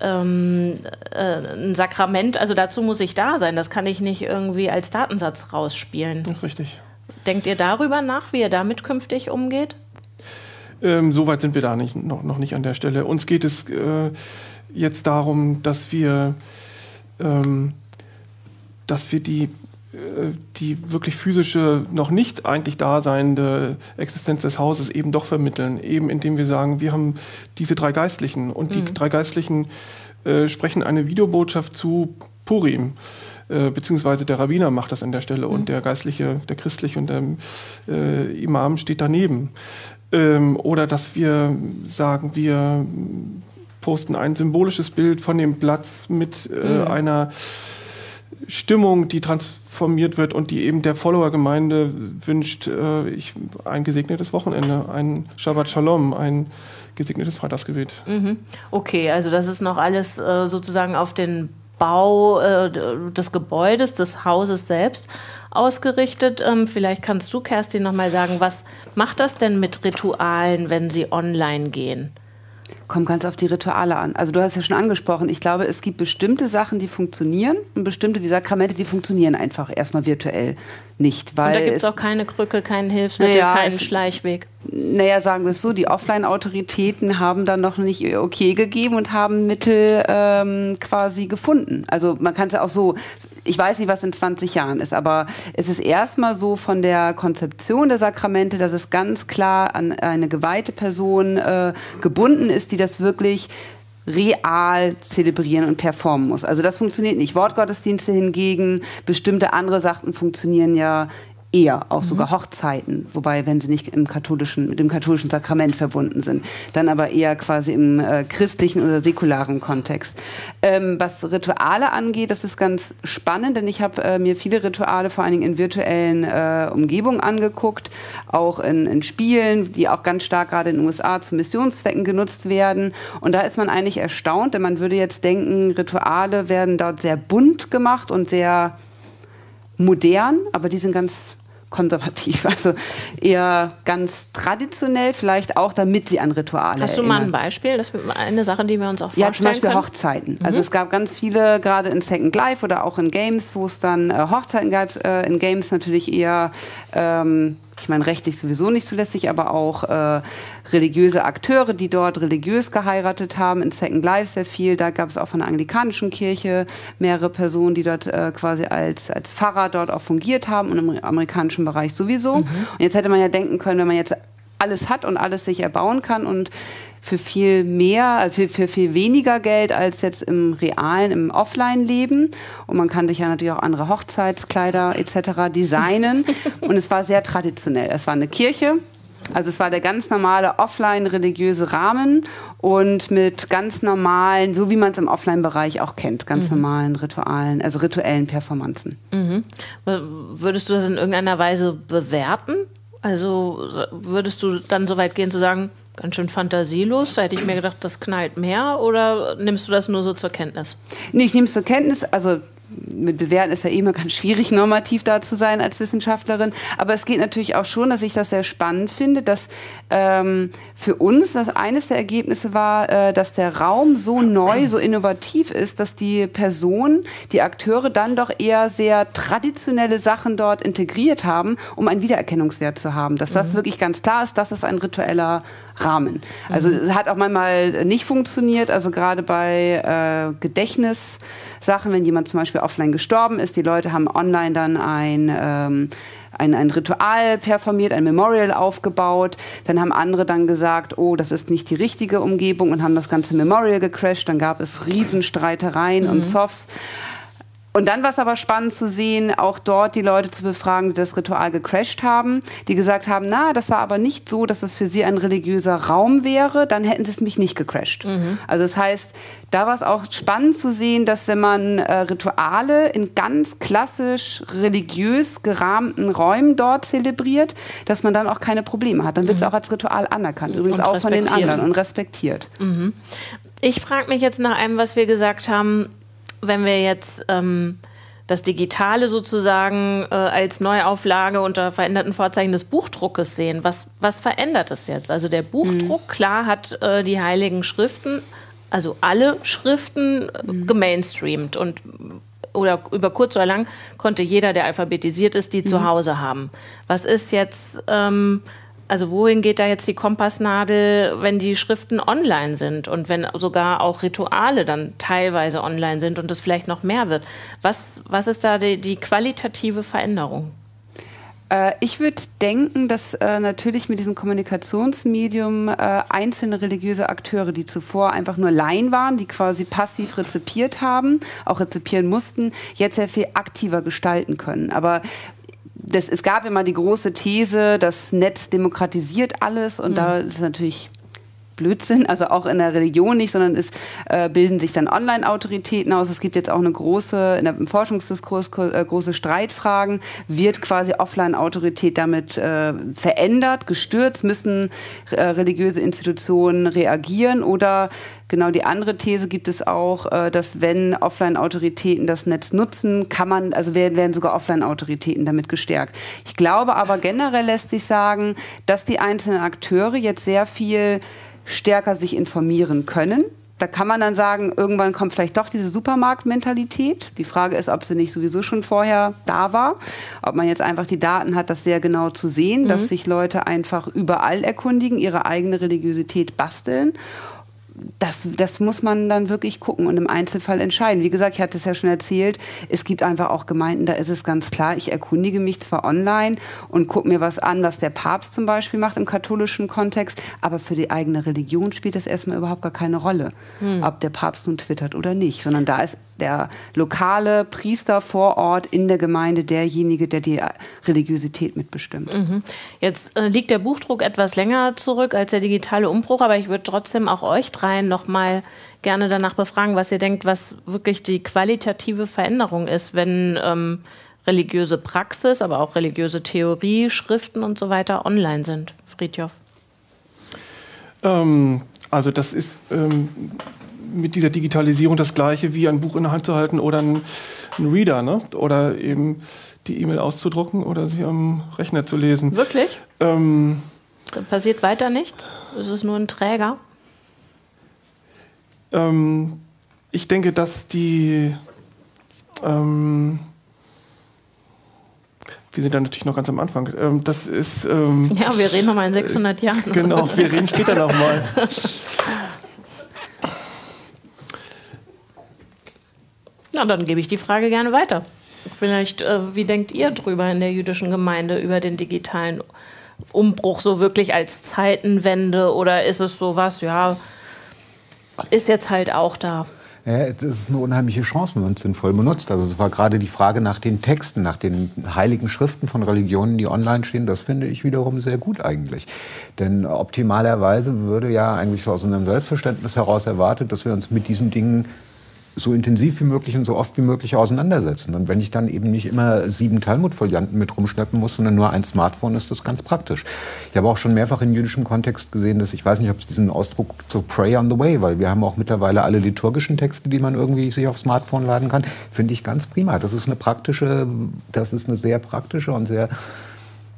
ähm, äh, ein Sakrament, also dazu muss ich da sein. Das kann ich nicht irgendwie als Datensatz rausspielen. Das ist richtig. Denkt ihr darüber nach, wie ihr damit künftig umgeht? Ähm, Soweit sind wir da nicht, noch, noch nicht an der Stelle. Uns geht es äh, jetzt darum, dass wir, ähm, dass wir die, äh, die wirklich physische, noch nicht eigentlich daseinende Existenz des Hauses eben doch vermitteln. Eben indem wir sagen, wir haben diese drei Geistlichen und die mhm. drei Geistlichen äh, sprechen eine Videobotschaft zu Purim äh, beziehungsweise der Rabbiner macht das an der Stelle mhm. und der Geistliche, der Christliche und der äh, Imam steht daneben. Ähm, oder dass wir sagen, wir posten ein symbolisches Bild von dem Platz mit äh, mhm. einer Stimmung, die transformiert wird und die eben der Follower-Gemeinde wünscht, äh, ich, ein gesegnetes Wochenende, ein Shabbat Shalom, ein gesegnetes Freitagsgebet. Mhm. Okay, also das ist noch alles äh, sozusagen auf den Bau äh, des Gebäudes, des Hauses selbst ausgerichtet. Ähm, vielleicht kannst du, Kerstin, noch mal sagen, was macht das denn mit Ritualen, wenn sie online gehen? Kommt ganz auf die Rituale an. Also du hast ja schon angesprochen, ich glaube, es gibt bestimmte Sachen, die funktionieren und bestimmte wie Sakramente, die funktionieren einfach erstmal virtuell nicht. Weil und da gibt es auch keine Krücke, keinen Hilfsmittel, ja, keinen Schleichweg. Naja, sagen wir es so, die Offline-Autoritäten haben dann noch nicht okay gegeben und haben Mittel ähm, quasi gefunden. Also man kann es ja auch so, ich weiß nicht, was in 20 Jahren ist, aber es ist erstmal so von der Konzeption der Sakramente, dass es ganz klar an eine geweihte Person äh, gebunden ist, die das wirklich real zelebrieren und performen muss. Also das funktioniert nicht. Wortgottesdienste hingegen, bestimmte andere Sachen funktionieren ja eher, auch mhm. sogar Hochzeiten, wobei, wenn sie nicht im katholischen, mit dem katholischen Sakrament verbunden sind, dann aber eher quasi im äh, christlichen oder säkularen Kontext. Ähm, was Rituale angeht, das ist ganz spannend, denn ich habe äh, mir viele Rituale vor allen Dingen in virtuellen äh, Umgebungen angeguckt, auch in, in Spielen, die auch ganz stark gerade in den USA zu Missionszwecken genutzt werden. Und da ist man eigentlich erstaunt, denn man würde jetzt denken, Rituale werden dort sehr bunt gemacht und sehr modern, aber die sind ganz konservativ, also eher ganz traditionell, vielleicht auch, damit sie an Rituale Hast du mal ein Beispiel? Das ist eine Sache, die wir uns auch vorstellen Ja, zum Beispiel können? Hochzeiten. Mhm. Also es gab ganz viele, gerade in Second Life oder auch in Games, wo es dann äh, Hochzeiten gab. Äh, in Games natürlich eher ähm, ich meine, rechtlich sowieso nicht zulässig, aber auch äh, religiöse Akteure, die dort religiös geheiratet haben, in Second Life sehr viel. Da gab es auch von der anglikanischen Kirche mehrere Personen, die dort äh, quasi als, als Pfarrer dort auch fungiert haben und im amerikanischen Bereich sowieso. Mhm. Und jetzt hätte man ja denken können, wenn man jetzt alles hat und alles sich erbauen kann und für viel mehr, also für, für viel weniger Geld als jetzt im realen, im Offline-Leben. Und man kann sich ja natürlich auch andere Hochzeitskleider etc. designen. und es war sehr traditionell. Es war eine Kirche, also es war der ganz normale offline-religiöse Rahmen und mit ganz normalen, so wie man es im Offline-Bereich auch kennt, ganz mhm. normalen Ritualen, also rituellen Performanzen. Mhm. Würdest du das in irgendeiner Weise bewerten? Also würdest du dann so weit gehen zu sagen, ganz schön fantasielos. Da hätte ich mir gedacht, das knallt mehr. Oder nimmst du das nur so zur Kenntnis? Nee, ich nehme es zur Kenntnis. Also mit Bewerten ist ja eh immer ganz schwierig, normativ da zu sein als Wissenschaftlerin. Aber es geht natürlich auch schon, dass ich das sehr spannend finde, dass ähm, für uns das eines der Ergebnisse war, äh, dass der Raum so neu, so innovativ ist, dass die Personen, die Akteure dann doch eher sehr traditionelle Sachen dort integriert haben, um einen Wiedererkennungswert zu haben. Dass das mhm. wirklich ganz klar ist, das ist ein ritueller Rahmen. Also mhm. hat auch manchmal nicht funktioniert, also gerade bei äh, Gedächtnis. Sachen, wenn jemand zum Beispiel offline gestorben ist, die Leute haben online dann ein ähm, ein, ein Ritual performiert, ein Memorial aufgebaut. Dann haben andere dann gesagt, oh, das ist nicht die richtige Umgebung und haben das ganze Memorial gecrashed. Dann gab es Riesenstreitereien mhm. und Softs. Und dann war es aber spannend zu sehen, auch dort die Leute zu befragen, die das Ritual gecrashed haben, die gesagt haben, na, das war aber nicht so, dass das für sie ein religiöser Raum wäre, dann hätten sie es mich nicht gecrashed. Mhm. Also das heißt, da war es auch spannend zu sehen, dass wenn man äh, Rituale in ganz klassisch religiös gerahmten Räumen dort zelebriert, dass man dann auch keine Probleme hat. Dann wird es mhm. auch als Ritual anerkannt, übrigens auch von den anderen und respektiert. Mhm. Ich frage mich jetzt nach einem, was wir gesagt haben, wenn wir jetzt ähm, das Digitale sozusagen äh, als Neuauflage unter veränderten Vorzeichen des Buchdruckes sehen, was, was verändert es jetzt? Also der Buchdruck, mhm. klar, hat äh, die heiligen Schriften, also alle Schriften äh, mhm. gemainstreamt und oder über kurz oder lang konnte jeder, der alphabetisiert ist, die mhm. zu Hause haben. Was ist jetzt ähm, also wohin geht da jetzt die Kompassnadel, wenn die Schriften online sind und wenn sogar auch Rituale dann teilweise online sind und es vielleicht noch mehr wird? Was, was ist da die, die qualitative Veränderung? Äh, ich würde denken, dass äh, natürlich mit diesem Kommunikationsmedium äh, einzelne religiöse Akteure, die zuvor einfach nur Laien waren, die quasi passiv rezipiert haben, auch rezipieren mussten, jetzt sehr viel aktiver gestalten können. Aber das, es gab immer die große These, das Netz demokratisiert alles und mhm. da ist natürlich Blödsinn, also auch in der Religion nicht, sondern es äh, bilden sich dann Online-Autoritäten aus. Es gibt jetzt auch eine große, in der, im Forschungsdiskurs äh, große Streitfragen. Wird quasi Offline-Autorität damit äh, verändert, gestürzt? Müssen äh, religiöse Institutionen reagieren? Oder genau die andere These gibt es auch, äh, dass wenn Offline-Autoritäten das Netz nutzen, kann man, also werden, werden sogar Offline-Autoritäten damit gestärkt. Ich glaube aber generell lässt sich sagen, dass die einzelnen Akteure jetzt sehr viel stärker sich informieren können. Da kann man dann sagen, irgendwann kommt vielleicht doch diese Supermarktmentalität. Die Frage ist, ob sie nicht sowieso schon vorher da war. Ob man jetzt einfach die Daten hat, das sehr genau zu sehen, mhm. dass sich Leute einfach überall erkundigen, ihre eigene Religiosität basteln das, das muss man dann wirklich gucken und im Einzelfall entscheiden. Wie gesagt, ich hatte es ja schon erzählt, es gibt einfach auch Gemeinden, da ist es ganz klar, ich erkundige mich zwar online und gucke mir was an, was der Papst zum Beispiel macht im katholischen Kontext, aber für die eigene Religion spielt das erstmal überhaupt gar keine Rolle, hm. ob der Papst nun twittert oder nicht, sondern da ist der lokale Priester vor Ort in der Gemeinde derjenige, der die Religiosität mitbestimmt. Mhm. Jetzt äh, liegt der Buchdruck etwas länger zurück als der digitale Umbruch, aber ich würde trotzdem auch euch dreien noch mal gerne danach befragen, was ihr denkt, was wirklich die qualitative Veränderung ist, wenn ähm, religiöse Praxis, aber auch religiöse Theorie, Schriften und so weiter online sind. Friedjof. Ähm, also das ist ähm, mit dieser Digitalisierung das Gleiche wie ein Buch in der Hand zu halten oder ein, ein Reader, ne? Oder eben die E-Mail auszudrucken oder sie am Rechner zu lesen. Wirklich? Ähm, da passiert weiter nichts? Ist es nur ein Träger? Ähm, ich denke, dass die ähm, wir sind da natürlich noch ganz am Anfang. Ähm, das ist. Ähm, ja, wir reden nochmal in 600 Jahren. Genau, wir reden später nochmal. Na, dann gebe ich die Frage gerne weiter. Vielleicht, äh, wie denkt ihr drüber in der jüdischen Gemeinde über den digitalen Umbruch so wirklich als Zeitenwende oder ist es sowas, ja, ist jetzt halt auch da? Ja, es ist eine unheimliche Chance, wenn man es sinnvoll benutzt. Also es war gerade die Frage nach den Texten, nach den heiligen Schriften von Religionen, die online stehen. Das finde ich wiederum sehr gut eigentlich. Denn optimalerweise würde ja eigentlich so aus einem Selbstverständnis heraus erwartet, dass wir uns mit diesen Dingen so intensiv wie möglich und so oft wie möglich auseinandersetzen. Und wenn ich dann eben nicht immer sieben Talmud-Folianten mit rumschleppen muss, sondern nur ein Smartphone, ist das ganz praktisch. Ich habe auch schon mehrfach in jüdischem Kontext gesehen, dass ich weiß nicht, ob es diesen Ausdruck so Pray on the Way, weil wir haben auch mittlerweile alle liturgischen Texte, die man irgendwie sich aufs Smartphone laden kann, finde ich ganz prima. Das ist eine praktische, das ist eine sehr praktische und sehr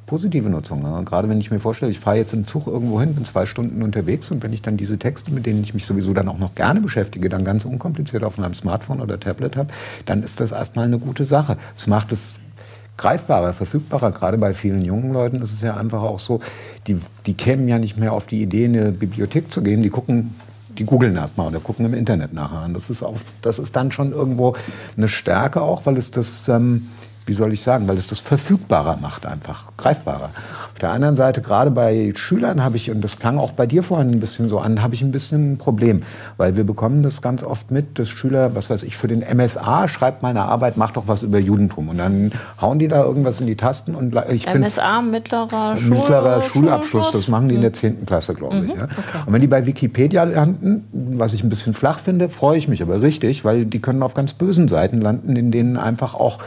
positive Nutzung. Ja. Gerade wenn ich mir vorstelle, ich fahre jetzt im Zug irgendwo hin, bin zwei Stunden unterwegs und wenn ich dann diese Texte, mit denen ich mich sowieso dann auch noch gerne beschäftige, dann ganz unkompliziert auf meinem Smartphone oder Tablet habe, dann ist das erstmal eine gute Sache. Es macht es greifbarer, verfügbarer. Gerade bei vielen jungen Leuten ist es ja einfach auch so, die, die kämen ja nicht mehr auf die Idee, in eine Bibliothek zu gehen. Die gucken die googeln erstmal oder gucken im Internet nachher an. Das ist, auch, das ist dann schon irgendwo eine Stärke auch, weil es das ähm, wie soll ich sagen, weil es das verfügbarer macht, einfach greifbarer. Auf der anderen Seite, gerade bei Schülern habe ich, und das klang auch bei dir vorhin ein bisschen so an, habe ich ein bisschen ein Problem, weil wir bekommen das ganz oft mit, dass Schüler, was weiß ich, für den MSA schreibt mal eine Arbeit, macht doch was über Judentum und dann hauen die da irgendwas in die Tasten und ich MSA, mittlerer, Schul mittlerer Schulabschluss, das machen die in der 10. Mhm. Klasse, glaube ich. Mhm, ja. okay. Und wenn die bei Wikipedia landen, was ich ein bisschen flach finde, freue ich mich aber richtig, weil die können auf ganz bösen Seiten landen, in denen einfach auch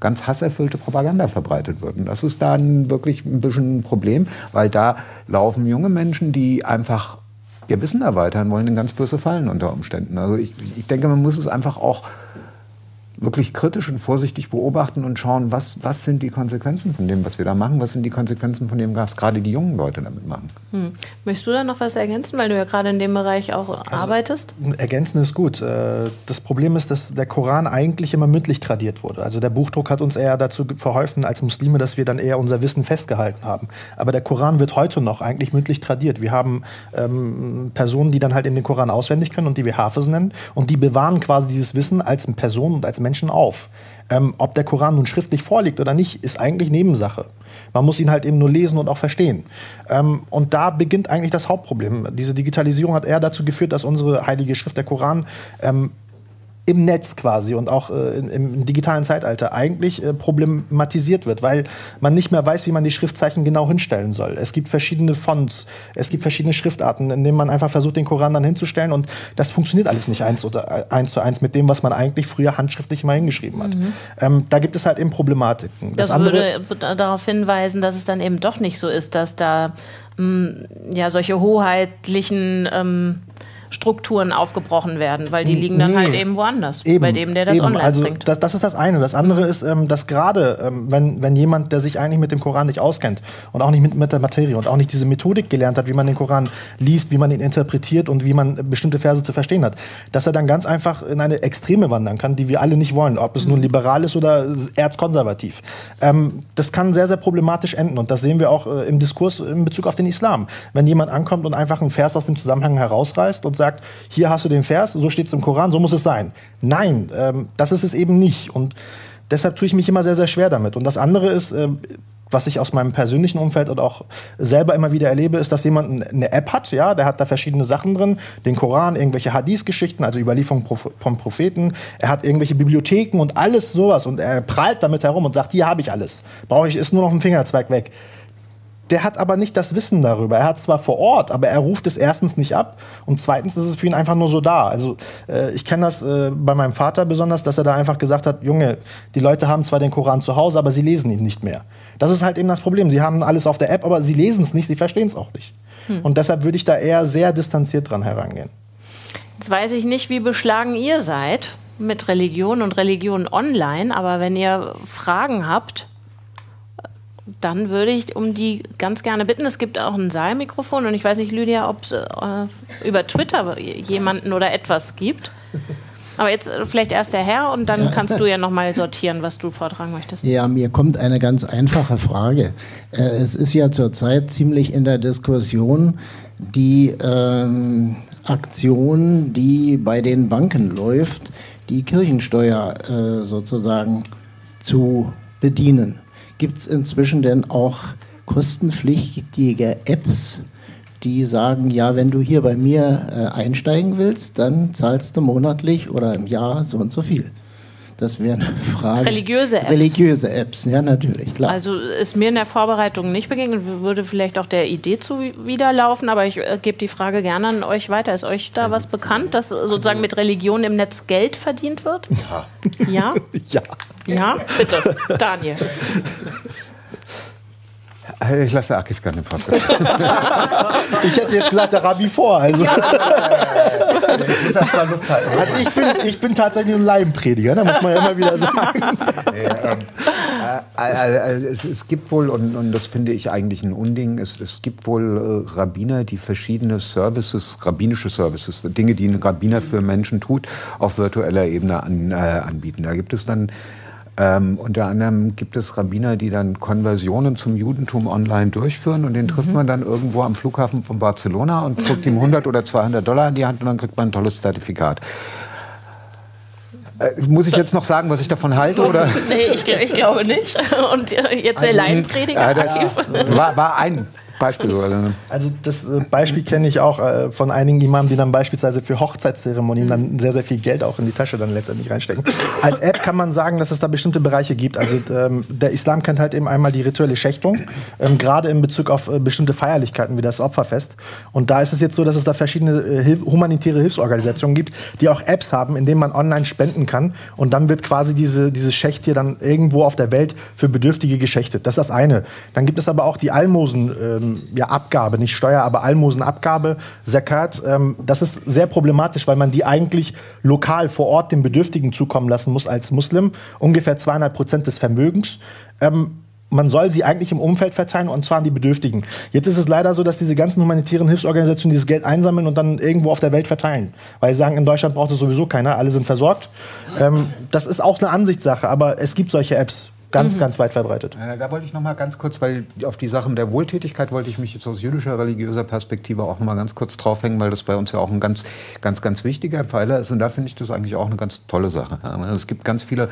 ganz hasserfüllte Propaganda verbreitet wird. Und das ist dann wirklich ein bisschen ein Problem, weil da laufen junge Menschen, die einfach ihr Wissen erweitern wollen, in ganz böse Fallen unter Umständen. Also ich, ich denke, man muss es einfach auch wirklich kritisch und vorsichtig beobachten und schauen, was, was sind die Konsequenzen von dem, was wir da machen, was sind die Konsequenzen von dem, was gerade die jungen Leute damit machen. Hm. Möchtest du da noch was ergänzen, weil du ja gerade in dem Bereich auch also, arbeitest? Ergänzen ist gut. Äh, das Problem ist, dass der Koran eigentlich immer mündlich tradiert wurde. Also der Buchdruck hat uns eher dazu verholfen als Muslime, dass wir dann eher unser Wissen festgehalten haben. Aber der Koran wird heute noch eigentlich mündlich tradiert. Wir haben ähm, Personen, die dann halt in den Koran auswendig können und die wir Hafes nennen und die bewahren quasi dieses Wissen als Person und als Mensch Menschen auf. Ähm, ob der Koran nun schriftlich vorliegt oder nicht, ist eigentlich Nebensache. Man muss ihn halt eben nur lesen und auch verstehen. Ähm, und da beginnt eigentlich das Hauptproblem. Diese Digitalisierung hat eher dazu geführt, dass unsere heilige Schrift, der Koran, ähm, im Netz quasi und auch äh, im, im, digitalen Zeitalter eigentlich äh, problematisiert wird, weil man nicht mehr weiß, wie man die Schriftzeichen genau hinstellen soll. Es gibt verschiedene Fonts, es gibt verschiedene Schriftarten, in denen man einfach versucht, den Koran dann hinzustellen und das funktioniert alles nicht eins, oder, äh, eins zu eins mit dem, was man eigentlich früher handschriftlich mal hingeschrieben hat. Mhm. Ähm, da gibt es halt eben Problematiken. Das, das würde darauf hinweisen, dass es dann eben doch nicht so ist, dass da mh, mm, ja solche hoheitlichen ähm Strukturen aufgebrochen werden, weil die liegen dann nee. halt eben woanders, eben, bei dem, der das eben. online also bringt. Das, das ist das eine. Das andere ist, ähm, dass gerade, ähm, wenn, wenn jemand, der sich eigentlich mit dem Koran nicht auskennt und auch nicht mit, mit der Materie und auch nicht diese Methodik gelernt hat, wie man den Koran liest, wie man ihn interpretiert und wie man bestimmte Verse zu verstehen hat, dass er dann ganz einfach in eine Extreme wandern kann, die wir alle nicht wollen, ob es nun liberal ist oder erzkonservativ. Ähm, das kann sehr, sehr problematisch enden und das sehen wir auch äh, im Diskurs in Bezug auf den Islam. Wenn jemand ankommt und einfach einen Vers aus dem Zusammenhang herausreißt und sagt, hier hast du den Vers, so steht es im Koran, so muss es sein. Nein, ähm, das ist es eben nicht. Und deshalb tue ich mich immer sehr, sehr schwer damit. Und das andere ist, äh, was ich aus meinem persönlichen Umfeld und auch selber immer wieder erlebe, ist, dass jemand eine App hat, ja, der hat da verschiedene Sachen drin, den Koran, irgendwelche Hadith-Geschichten, also Überlieferungen vom Propheten, er hat irgendwelche Bibliotheken und alles sowas und er prahlt damit herum und sagt, hier habe ich alles, brauche ich, ist nur noch ein Fingerzweig weg der hat aber nicht das Wissen darüber. Er hat zwar vor Ort, aber er ruft es erstens nicht ab und zweitens ist es für ihn einfach nur so da. Also äh, ich kenne das äh, bei meinem Vater besonders, dass er da einfach gesagt hat, Junge, die Leute haben zwar den Koran zu Hause, aber sie lesen ihn nicht mehr. Das ist halt eben das Problem. Sie haben alles auf der App, aber sie lesen es nicht, sie verstehen es auch nicht. Hm. Und deshalb würde ich da eher sehr distanziert dran herangehen. Jetzt weiß ich nicht, wie beschlagen ihr seid mit Religion und Religion online, aber wenn ihr Fragen habt, dann würde ich um die ganz gerne bitten. Es gibt auch ein Saalmikrofon und ich weiß nicht, Lydia, ob es äh, über Twitter jemanden oder etwas gibt. Aber jetzt äh, vielleicht erst der Herr und dann ja. kannst du ja nochmal sortieren, was du vortragen möchtest. Ja, mir kommt eine ganz einfache Frage. Äh, es ist ja zurzeit ziemlich in der Diskussion die ähm, Aktion, die bei den Banken läuft, die Kirchensteuer äh, sozusagen zu bedienen. Gibt es inzwischen denn auch kostenpflichtige Apps, die sagen, ja, wenn du hier bei mir äh, einsteigen willst, dann zahlst du monatlich oder im Jahr so und so viel? Das wäre eine Frage. Religiöse Apps. Religiöse Apps, ja, natürlich, klar. Also ist mir in der Vorbereitung nicht begegnet, würde vielleicht auch der Idee zuwiderlaufen, aber ich äh, gebe die Frage gerne an euch weiter. Ist euch da was bekannt, dass sozusagen mit Religion im Netz Geld verdient wird? Ja. Ja? Ja. Ja, bitte. Daniel. Äh, ich lasse Akif gerne den Podcast. ich hätte jetzt gesagt, der Rabbi vor. Also, also ich, bin, ich bin tatsächlich ein Laienprediger, da muss man ja immer wieder sagen. Ähm, äh, äh, es, es, gibt wohl, und, und, das finde ich eigentlich ein Unding, es, es gibt wohl äh, Rabbiner, die verschiedene Services, rabbinische Services, Dinge, die ein Rabbiner für Menschen tut, auf virtueller Ebene an, äh, anbieten. Da gibt es dann ähm, unter anderem gibt es Rabbiner, die dann Konversionen zum Judentum online durchführen und den mhm. trifft man dann irgendwo am Flughafen von Barcelona und drückt ihm 100 oder 200 Dollar in die Hand und dann kriegt man ein tolles Zertifikat. Äh, muss ich jetzt noch sagen, was ich davon halte? Oder? nee, ich, ich glaube nicht. Und jetzt der also, Laienprediger. Äh, war, war ein Beispiel. Ne? Also das äh, Beispiel kenne ich auch äh, von einigen Imamen, die dann beispielsweise für Hochzeitszeremonien dann sehr, sehr viel Geld auch in die Tasche dann letztendlich reinstecken. Als App kann man sagen, dass es da bestimmte Bereiche gibt. Also ähm, der Islam kennt halt eben einmal die rituelle Schächtung, ähm, gerade in Bezug auf äh, bestimmte Feierlichkeiten wie das Opferfest. Und da ist es jetzt so, dass es da verschiedene äh, Hilf humanitäre Hilfsorganisationen gibt, die auch Apps haben, in denen man online spenden kann. Und dann wird quasi diese, dieses Schächt dann irgendwo auf der Welt für Bedürftige geschächtet. Das ist das eine. Dann gibt es aber auch die Almosen. Ähm, ja, Abgabe, nicht Steuer, aber Almosenabgabe, Zakat. Ähm, das ist sehr problematisch, weil man die eigentlich lokal vor Ort den Bedürftigen zukommen lassen muss als Muslim. Ungefähr 200 Prozent des Vermögens. Ähm, man soll sie eigentlich im Umfeld verteilen und zwar an die Bedürftigen. Jetzt ist es leider so, dass diese ganzen humanitären Hilfsorganisationen dieses Geld einsammeln und dann irgendwo auf der Welt verteilen. Weil sie sagen, in Deutschland braucht es sowieso keiner, alle sind versorgt. Ähm, das ist auch eine Ansichtssache, aber es gibt solche Apps. Ganz, mhm. ganz weit verbreitet. Äh, da wollte ich noch mal ganz kurz, weil auf die Sachen der Wohltätigkeit wollte ich mich jetzt aus jüdischer religiöser Perspektive auch noch mal ganz kurz draufhängen, weil das bei uns ja auch ein ganz, ganz, ganz wichtiger Pfeiler ist. Und da finde ich das eigentlich auch eine ganz tolle Sache. Es gibt ganz viele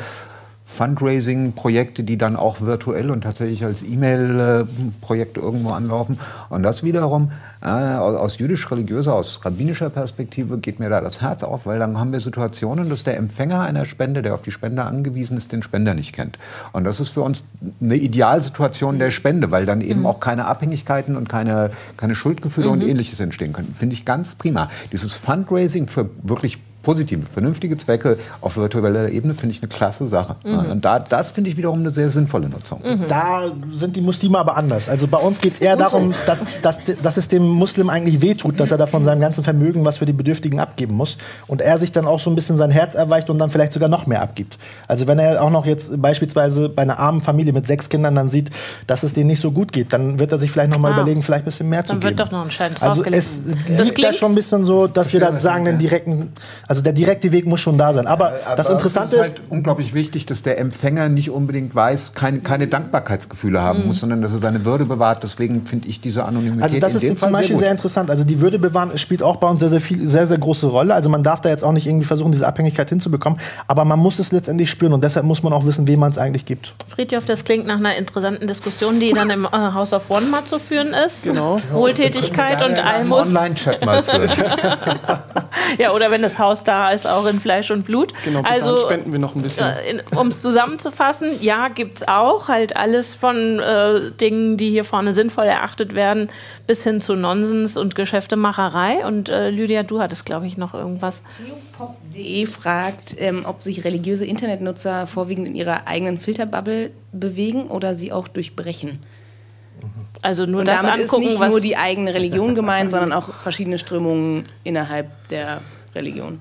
Fundraising-Projekte, die dann auch virtuell und tatsächlich als E-Mail-Projekte irgendwo anlaufen. Und das wiederum äh, aus jüdisch-religiöser, aus rabbinischer Perspektive geht mir da das Herz auf, weil dann haben wir Situationen, dass der Empfänger einer Spende, der auf die Spende angewiesen ist, den Spender nicht kennt. Und das ist für uns eine Idealsituation der Spende, weil dann eben mhm. auch keine Abhängigkeiten und keine, keine Schuldgefühle mhm. und ähnliches entstehen können. Finde ich ganz prima. Dieses Fundraising für wirklich positive, vernünftige Zwecke auf virtueller Ebene finde ich eine klasse Sache. Mhm. Und da, das finde ich wiederum eine sehr sinnvolle Nutzung. Mhm. Da sind die Muslime aber anders. Also bei uns geht es eher darum, dass, dass, dass es dem Muslim eigentlich wehtut, dass er da von seinem ganzen Vermögen was für die Bedürftigen abgeben muss. Und er sich dann auch so ein bisschen sein Herz erweicht und dann vielleicht sogar noch mehr abgibt. Also wenn er auch noch jetzt beispielsweise bei einer armen Familie mit sechs Kindern dann sieht, dass es denen nicht so gut geht, dann wird er sich vielleicht noch mal ah. überlegen, vielleicht ein bisschen mehr dann zu geben. Dann wird doch noch ein Schein Also es liegt da schon ein bisschen so, dass wir da sagen, den direkten, also also der direkte Weg muss schon da sein. Aber, aber das Interessante ist, halt ist unglaublich wichtig, dass der Empfänger nicht unbedingt weiß, keine, keine Dankbarkeitsgefühle haben mhm. muss, sondern dass er seine Würde bewahrt. Deswegen finde ich diese Anonymität Also das ist zum Beispiel sehr, sehr, interessant. Also die Würde bewahren spielt auch bei uns sehr, sehr viel, sehr, sehr große Rolle. Also man darf da jetzt auch nicht irgendwie versuchen, diese Abhängigkeit hinzubekommen. Aber man muss es letztendlich spüren und deshalb muss man auch wissen, wem man es eigentlich gibt. Friedhof, das klingt nach einer interessanten Diskussion, die dann im äh, House of One mal zu führen ist. Genau. Wohltätigkeit und Almus. Online-Chat mal führen. ja, oder wenn das Haus da ist, auch in Fleisch und Blut. Genau, also spenden wir noch ein bisschen. Äh, um es zusammenzufassen, ja, gibt es auch. Halt alles von äh, Dingen, die hier vorne sinnvoll erachtet werden, bis hin zu Nonsens und Geschäftemacherei. Und äh, Lydia, du hattest, glaube ich, noch irgendwas. Geopop.de fragt, ähm, ob sich religiöse Internetnutzer vorwiegend in ihrer eigenen Filterbubble bewegen oder sie auch durchbrechen. Also nur und das damit angucken, ist nicht nur die eigene Religion gemeint, sondern auch verschiedene Strömungen innerhalb der Religion.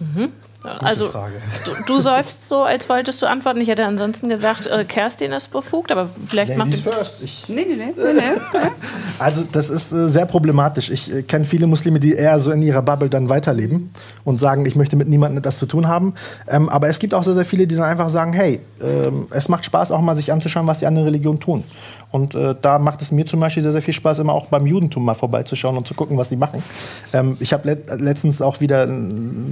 Mhm. also du, du säufst so, als wolltest du antworten. Ich hätte ansonsten gedacht, äh, Kerstin ist befugt, aber vielleicht Ladies macht first. Ich nee, nee, nee, nee, Also das ist äh, sehr problematisch. Ich äh, kenne viele Muslime, die eher so in ihrer Bubble dann weiterleben und sagen, ich möchte mit niemandem etwas zu tun haben. Ähm, aber es gibt auch sehr, sehr viele, die dann einfach sagen, hey, ähm, es macht Spaß auch mal sich anzuschauen, was die anderen Religionen tun. Und äh, da macht es mir zum Beispiel sehr, sehr viel Spaß, immer auch beim Judentum mal vorbeizuschauen und zu gucken, was sie machen. Ähm, ich habe let letztens auch wieder äh,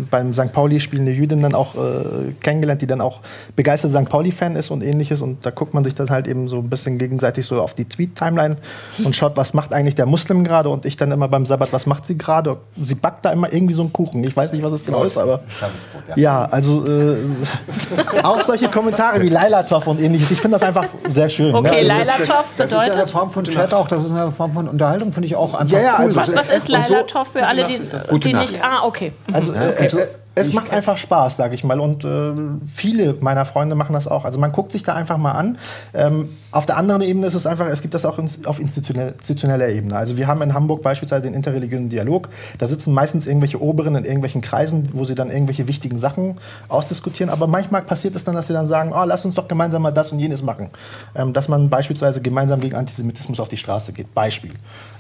beim St. Pauli-Spiel eine Jüdin dann auch äh, kennengelernt, die dann auch begeisterte St. Pauli-Fan ist und ähnliches. Und da guckt man sich dann halt eben so ein bisschen gegenseitig so auf die Tweet-Timeline und schaut, was macht eigentlich der Muslim gerade. Und ich dann immer beim Sabbat, was macht sie gerade? Sie backt da immer irgendwie so einen Kuchen. Ich weiß nicht, was es genau ist, aber ja, also äh, auch solche Kommentare wie Lailatov und ähnliches. Ich finde das einfach sehr schön. Okay, ne? also Lailatov das bedeutet? ist ja eine Form von Chat auch, das ist eine Form von Unterhaltung, finde ich auch einfach ja, ja, cool. Also, was, was ist Leila so, für alle, die, die nicht... Ah, okay. Also, äh, okay. Äh, es macht einfach Spaß, sage ich mal. Und äh, viele meiner Freunde machen das auch. Also man guckt sich da einfach mal an. Ähm, auf der anderen Ebene ist es einfach, es gibt das auch ins, auf institutioneller Ebene. Also wir haben in Hamburg beispielsweise den interreligiösen Dialog. Da sitzen meistens irgendwelche Oberen in irgendwelchen Kreisen, wo sie dann irgendwelche wichtigen Sachen ausdiskutieren. Aber manchmal passiert es dann, dass sie dann sagen, oh, lass uns doch gemeinsam mal das und jenes machen. Ähm, dass man beispielsweise gemeinsam gegen Antisemitismus auf die Straße geht. Beispiel.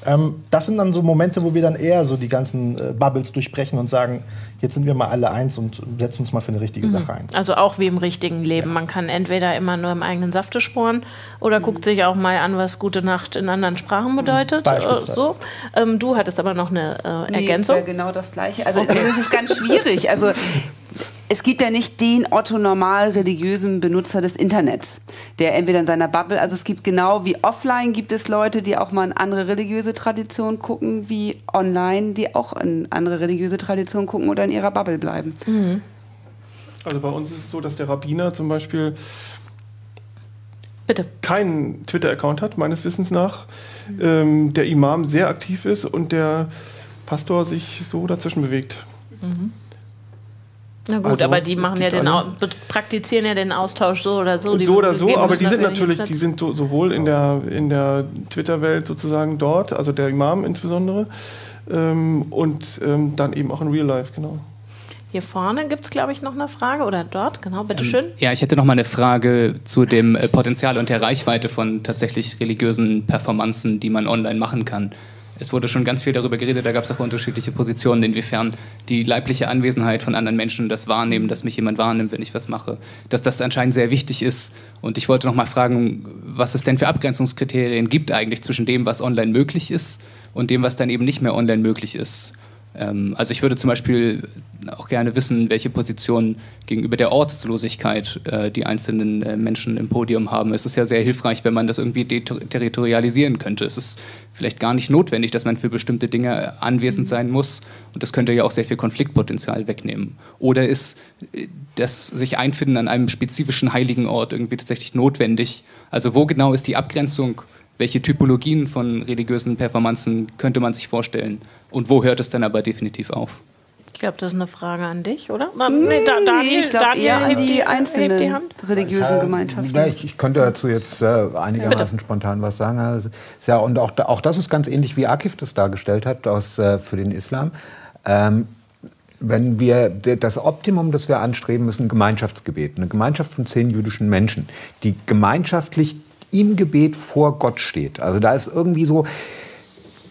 Ähm, das sind dann so Momente, wo wir dann eher so die ganzen äh, Bubbles durchbrechen und sagen, jetzt sind wir mal alle eins und setzen uns mal für eine richtige mhm. Sache ein. Also auch wie im richtigen Leben. Ja. Man kann entweder immer nur im eigenen Safte sporen oder mhm. guckt sich auch mal an, was gute Nacht in anderen Sprachen bedeutet. Äh, so. Ähm, du hattest aber noch eine äh, Ergänzung. Nee, genau das Gleiche. Also okay. das ist ganz schwierig. Also es gibt ja nicht den Otto normal religiösen Benutzer des Internets, der entweder in seiner Bubble, also es gibt genau wie offline gibt es Leute, die auch mal in andere religiöse Traditionen gucken, wie online, die auch in andere religiöse Traditionen gucken oder in ihrer Bubble bleiben. Mhm. Also bei uns ist es so, dass der Rabbiner zum Beispiel Bitte. keinen Twitter-Account hat, meines Wissens nach, ähm, der Imam sehr aktiv ist und der Pastor sich so dazwischen bewegt. Mhm. Na gut, also, aber die machen ja den praktizieren ja den Austausch so oder so. so oder so, aber die sind natürlich, die sind so, sowohl in der, in der Twitter-Welt sozusagen dort, also der Imam insbesondere, ähm, und ähm, dann eben auch in Real Life, genau. Hier vorne gibt es, glaube ich, noch eine Frage oder dort, genau, bitteschön. Ähm, ja, ich hätte noch mal eine Frage zu dem äh, Potenzial und der Reichweite von tatsächlich religiösen Performanzen, die man online machen kann es wurde schon ganz viel darüber geredet, da gab es auch unterschiedliche Positionen, inwiefern die leibliche Anwesenheit von anderen Menschen, das Wahrnehmen, dass mich jemand wahrnimmt, wenn ich was mache, dass das anscheinend sehr wichtig ist. Und ich wollte noch mal fragen, was es denn für Abgrenzungskriterien gibt eigentlich zwischen dem, was online möglich ist und dem, was dann eben nicht mehr online möglich ist. Ähm, also ich würde zum Beispiel auch gerne wissen, welche Position gegenüber der Ortslosigkeit äh, die einzelnen äh, Menschen im Podium haben. Es ist ja sehr hilfreich, wenn man das irgendwie deterritorialisieren könnte. Es ist vielleicht gar nicht notwendig, dass man für bestimmte Dinge anwesend sein muss. Und das könnte ja auch sehr viel Konfliktpotenzial wegnehmen. Oder ist äh, das sich einfinden an einem spezifischen heiligen Ort irgendwie tatsächlich notwendig? Also wo genau ist die Abgrenzung welche Typologien von religiösen Performanzen könnte man sich vorstellen? Und wo hört es dann aber definitiv auf? Ich glaube, das ist eine Frage an dich, oder? Nee, da, Daniel, ich glaube eher an die, die einzelnen die religiösen Gemeinschaften. Ja, ich, ich, könnte dazu jetzt äh, einigermaßen Bitte. spontan was sagen. Also, ja, und auch, auch das ist ganz ähnlich, wie Akif das dargestellt hat aus, äh, für den Islam. Ähm, wenn wir das Optimum, das wir anstreben, ist ein Gemeinschaftsgebet, eine Gemeinschaft von zehn jüdischen Menschen, die gemeinschaftlich im Gebet vor Gott steht. Also da ist irgendwie so,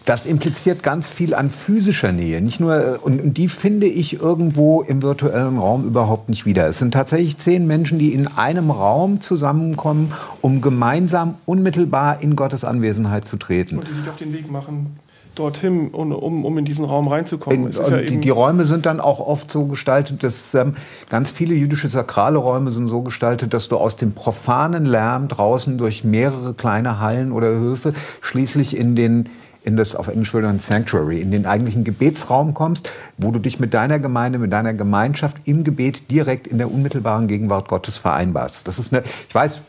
das impliziert ganz viel an physischer Nähe. Nicht nur, und, und, die finde ich irgendwo im virtuellen Raum überhaupt nicht wieder. Es sind tatsächlich zehn Menschen, die in einem Raum zusammenkommen, um gemeinsam unmittelbar in Gottes Anwesenheit zu treten. Und die sich auf den Weg machen dorthin, um, um in diesen Raum reinzukommen. In, ja die, die, Räume sind dann auch oft so gestaltet, dass ähm, ganz viele jüdische sakrale Räume sind so gestaltet, dass du aus dem profanen Lärm draußen durch mehrere kleine Hallen oder Höfe schließlich in den in das auf Englisch würde man Sanctuary, in den eigentlichen Gebetsraum kommst, wo du dich mit deiner Gemeinde, mit deiner Gemeinschaft im Gebet direkt in der unmittelbaren Gegenwart Gottes vereinbarst. Das ist eine, ich weiß,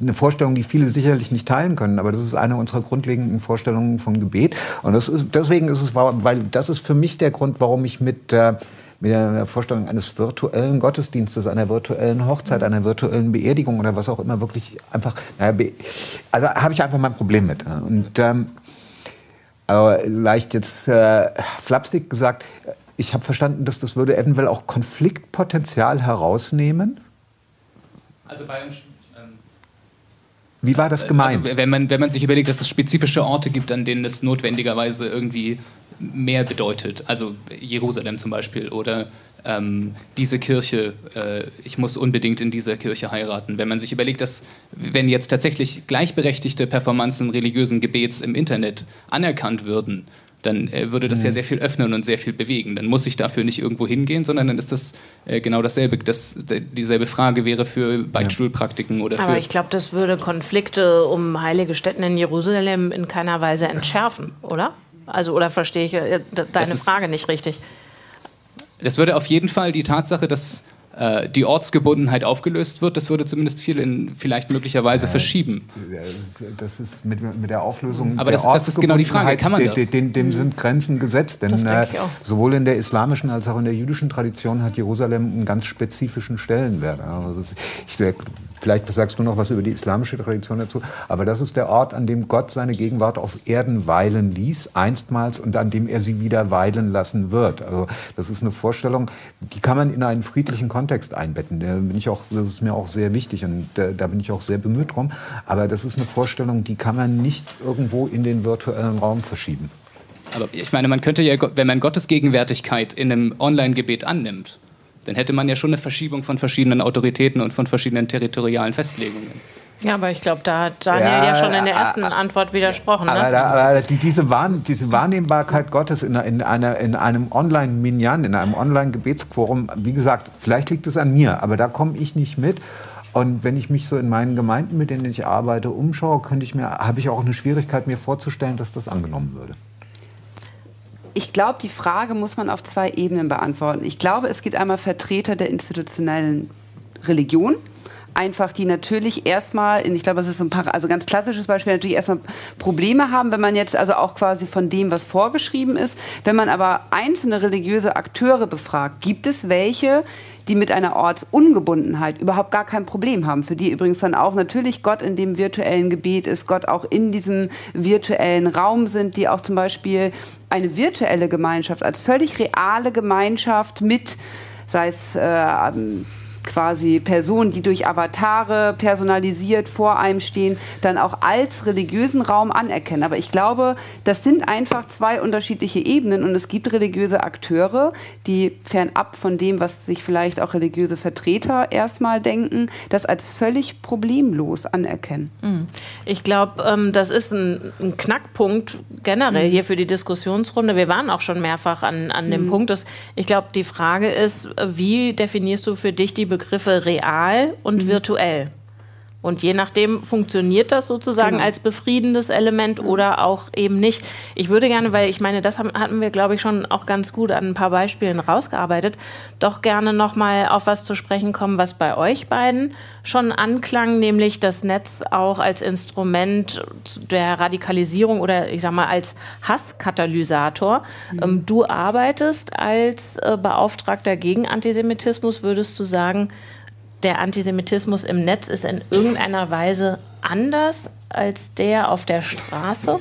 eine Vorstellung, die viele sicherlich nicht teilen können, aber das ist eine unserer grundlegenden Vorstellungen von Gebet. Und ist, deswegen ist es, weil das ist für mich der Grund, warum ich mit äh, mit der Vorstellung eines virtuellen Gottesdienstes, einer virtuellen Hochzeit, einer virtuellen Beerdigung oder was auch immer wirklich einfach, naja, also habe ich einfach mein Problem mit. Und ähm, aber leicht jetzt äh, flapsig gesagt, ich habe verstanden, dass das würde eventuell auch Konfliktpotenzial herausnehmen. Also bei uns wie war das gemeint? Also, wenn, man, wenn man sich überlegt, dass es spezifische Orte gibt, an denen es notwendigerweise irgendwie mehr bedeutet, also Jerusalem zum Beispiel oder ähm, diese Kirche, äh, ich muss unbedingt in dieser Kirche heiraten. Wenn man sich überlegt, dass wenn jetzt tatsächlich gleichberechtigte Performanzen religiösen Gebets im Internet anerkannt würden, dann äh, würde das mhm. ja sehr viel öffnen und sehr viel bewegen. Dann muss ich dafür nicht irgendwo hingehen, sondern dann ist das äh, genau dasselbe. Das, dieselbe Frage wäre für Beichtstuhlpraktiken oder Aber ich glaube, das würde Konflikte um heilige Stätten in Jerusalem in keiner Weise entschärfen, oder? Also, oder verstehe ich äh, deine Frage nicht richtig? Das würde auf jeden Fall die Tatsache, dass äh, die Ortsgebundenheit aufgelöst wird, das würde zumindest viel in vielleicht möglicherweise verschieben. Das ist mit, mit der Auflösung Aber das, das ist genau die Frage, kann man das? Dem, dem, dem sind Grenzen gesetzt, denn äh, sowohl in der islamischen als auch in der jüdischen Tradition hat Jerusalem einen ganz spezifischen Stellenwert. Also ich, Vielleicht sagst du noch was über die islamische Tradition dazu. Aber das ist der Ort, an dem Gott seine Gegenwart auf Erden weilen ließ, einstmals, und an dem er sie wieder weilen lassen wird. Also das ist eine Vorstellung, die kann man in einen friedlichen Kontext einbetten. Da bin ich auch, das ist mir auch sehr wichtig und da, da bin ich auch sehr bemüht drum. Aber das ist eine Vorstellung, die kann man nicht irgendwo in den virtuellen Raum verschieben. Aber ich meine, man könnte ja, wenn man Gottes Gegenwärtigkeit in einem Online-Gebet annimmt, dann hätte man ja schon eine Verschiebung von verschiedenen Autoritäten und von verschiedenen territorialen Festlegungen. Ja, aber ich glaube, da hat Daniel ja, ja, schon in der ersten äh, Antwort widersprochen. Aber, ne? aber die, diese, Wahrn diese, Wahrnehmbarkeit Gottes in, in, einer, in einem Online-Minyan, in einem Online-Gebetsquorum, wie gesagt, vielleicht liegt es an mir, aber da komme ich nicht mit. Und wenn ich mich so in meinen Gemeinden, mit denen ich arbeite, umschaue, könnte ich mir, habe ich auch eine Schwierigkeit, mir vorzustellen, dass das angenommen würde ich glaube, die Frage muss man auf zwei Ebenen beantworten. Ich glaube, es gibt einmal Vertreter der institutionellen Religion, einfach die natürlich erstmal, ich glaube, das ist ein paar, also ganz klassisches Beispiel, natürlich erstmal Probleme haben, wenn man jetzt also auch quasi von dem, was vorgeschrieben ist. Wenn man aber einzelne religiöse Akteure befragt, gibt es welche, die mit einer Ortsungebundenheit überhaupt gar kein Problem haben. Für die übrigens dann auch natürlich Gott in dem virtuellen Gebet ist, Gott auch in diesem virtuellen Raum sind, die auch zum Beispiel eine virtuelle Gemeinschaft als völlig reale Gemeinschaft mit, sei es äh, quasi Personen, die durch Avatare personalisiert vor einem stehen, dann auch als religiösen Raum anerkennen. Aber ich glaube, das sind einfach zwei unterschiedliche Ebenen und es gibt religiöse Akteure, die fernab von dem, was sich vielleicht auch religiöse Vertreter erstmal denken, das als völlig problemlos anerkennen. Mhm. Ich glaube, ähm, das ist ein, ein Knackpunkt generell mhm. hier für die Diskussionsrunde. Wir waren auch schon mehrfach an, an dem mhm. Punkt. Dass ich glaube, die Frage ist, wie definierst du für dich die Begriffe real und mhm. virtuell? Und je nachdem funktioniert das sozusagen genau. als befriedendes Element oder auch eben nicht. Ich würde gerne, weil ich meine, das hatten wir, glaube ich, schon auch ganz gut an ein paar Beispielen rausgearbeitet, doch gerne nochmal auf was zu sprechen kommen, was bei euch beiden schon anklang, nämlich das Netz auch als Instrument der Radikalisierung oder ich sag mal als Hasskatalysator. Mhm. Ähm, du arbeitest als äh, Beauftragter gegen Antisemitismus, würdest du sagen, der Antisemitismus im Netz ist in irgendeiner Weise anders als der auf der Straße?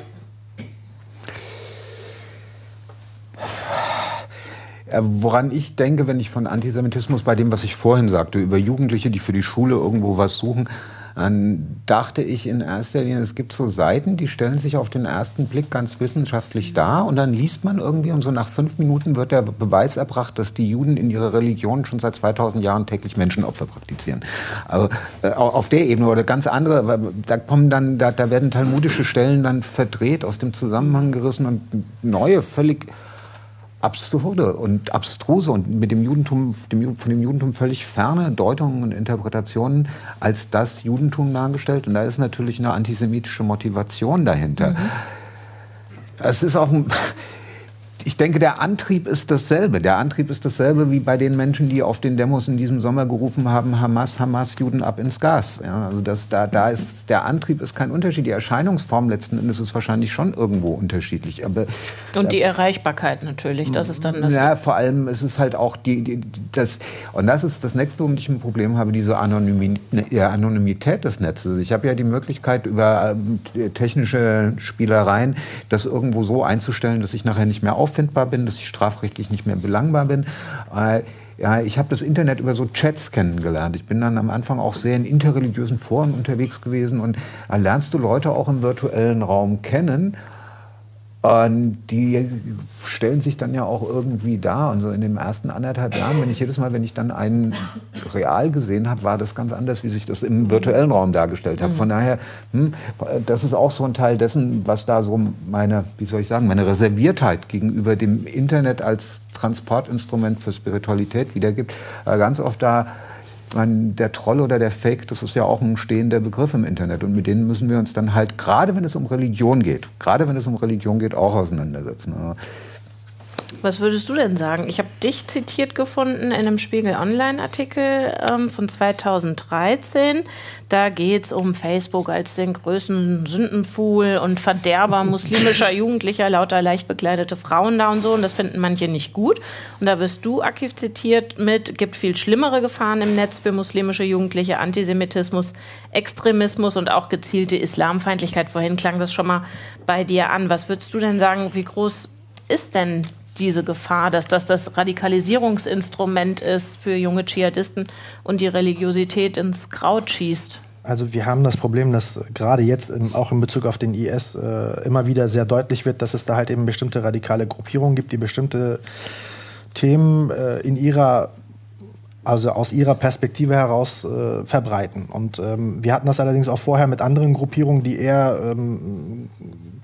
Woran ich denke, wenn ich von Antisemitismus bei dem, was ich vorhin sagte, über Jugendliche, die für die Schule irgendwo was suchen, dann dachte ich in erster Linie, es gibt so Seiten, die stellen sich auf den ersten Blick ganz wissenschaftlich dar und dann liest man irgendwie und so nach fünf Minuten wird der Beweis erbracht, dass die Juden in ihrer Religion schon seit 2000 Jahren täglich Menschenopfer praktizieren. Also äh, auf der Ebene oder ganz andere, da kommen dann, da, da werden talmudische Stellen dann verdreht, aus dem Zusammenhang gerissen und neue, völlig absurde und abstruse und mit dem Judentum, dem, von dem Judentum völlig ferne Deutungen und Interpretationen als das Judentum dargestellt. Und da ist natürlich eine antisemitische Motivation dahinter. Mhm. Es ist auch ein, ich denke, der Antrieb ist dasselbe. Der Antrieb ist dasselbe wie bei den Menschen, die auf den Demos in diesem Sommer gerufen haben, Hamas, Hamas, Juden ab ins Gas. Ja, also das, da, da ist, der Antrieb ist kein Unterschied. Die Erscheinungsform letzten Endes ist wahrscheinlich schon irgendwo unterschiedlich. Aber, und die Erreichbarkeit natürlich, das ist dann das. Ja, vor allem ist es halt auch die, die, das, und das ist das nächste, womit ich ein Problem habe, diese Anonymität des Netzes. Ich habe ja die Möglichkeit, über äh, technische Spielereien das irgendwo so einzustellen, dass ich nachher nicht mehr auf auffindbar bin, dass ich strafrechtlich nicht mehr belangbar bin. Äh, ja, ich habe das Internet über so Chats kennengelernt. Ich bin dann am Anfang auch sehr in interreligiösen Foren unterwegs gewesen und da lernst du Leute auch im virtuellen Raum kennen und die stellen sich dann ja auch irgendwie dar. Und so in den ersten anderthalb Jahren, wenn ich jedes Mal, wenn ich dann einen real gesehen habe, war das ganz anders, wie sich das im virtuellen Raum dargestellt hat. Von daher, hm, das ist auch so ein Teil dessen, was da so meine, wie soll ich sagen, meine Reserviertheit gegenüber dem Internet als Transportinstrument für Spiritualität wiedergibt. Äh, ganz oft da meine, der Troll oder der Fake, das ist ja auch ein stehender Begriff im Internet. Und mit denen müssen wir uns dann halt, gerade wenn es um Religion geht, gerade wenn es um Religion geht, auch auseinandersetzen. Was würdest du denn sagen? Ich habe dich zitiert gefunden in einem Spiegel Online-Artikel ähm, von 2013. Da geht es um Facebook als den größten Sündenfuhl und Verderber muslimischer Jugendlicher, lauter leicht bekleidete Frauen da und so. Und das finden manche nicht gut. Und da wirst du aktiv zitiert mit, gibt viel schlimmere Gefahren im Netz für muslimische Jugendliche, Antisemitismus, Extremismus und auch gezielte Islamfeindlichkeit. Vorhin klang das schon mal bei dir an. Was würdest du denn sagen, wie groß ist denn diese Gefahr, dass das das Radikalisierungsinstrument ist für junge Dschihadisten und die Religiosität ins Kraut schießt? Also wir haben das Problem, dass gerade jetzt im, auch in Bezug auf den IS äh, immer wieder sehr deutlich wird, dass es da halt eben bestimmte radikale Gruppierungen gibt, die bestimmte Themen äh, in ihrer also aus ihrer Perspektive heraus äh, verbreiten. Und ähm, wir hatten das allerdings auch vorher mit anderen Gruppierungen, die eher ähm,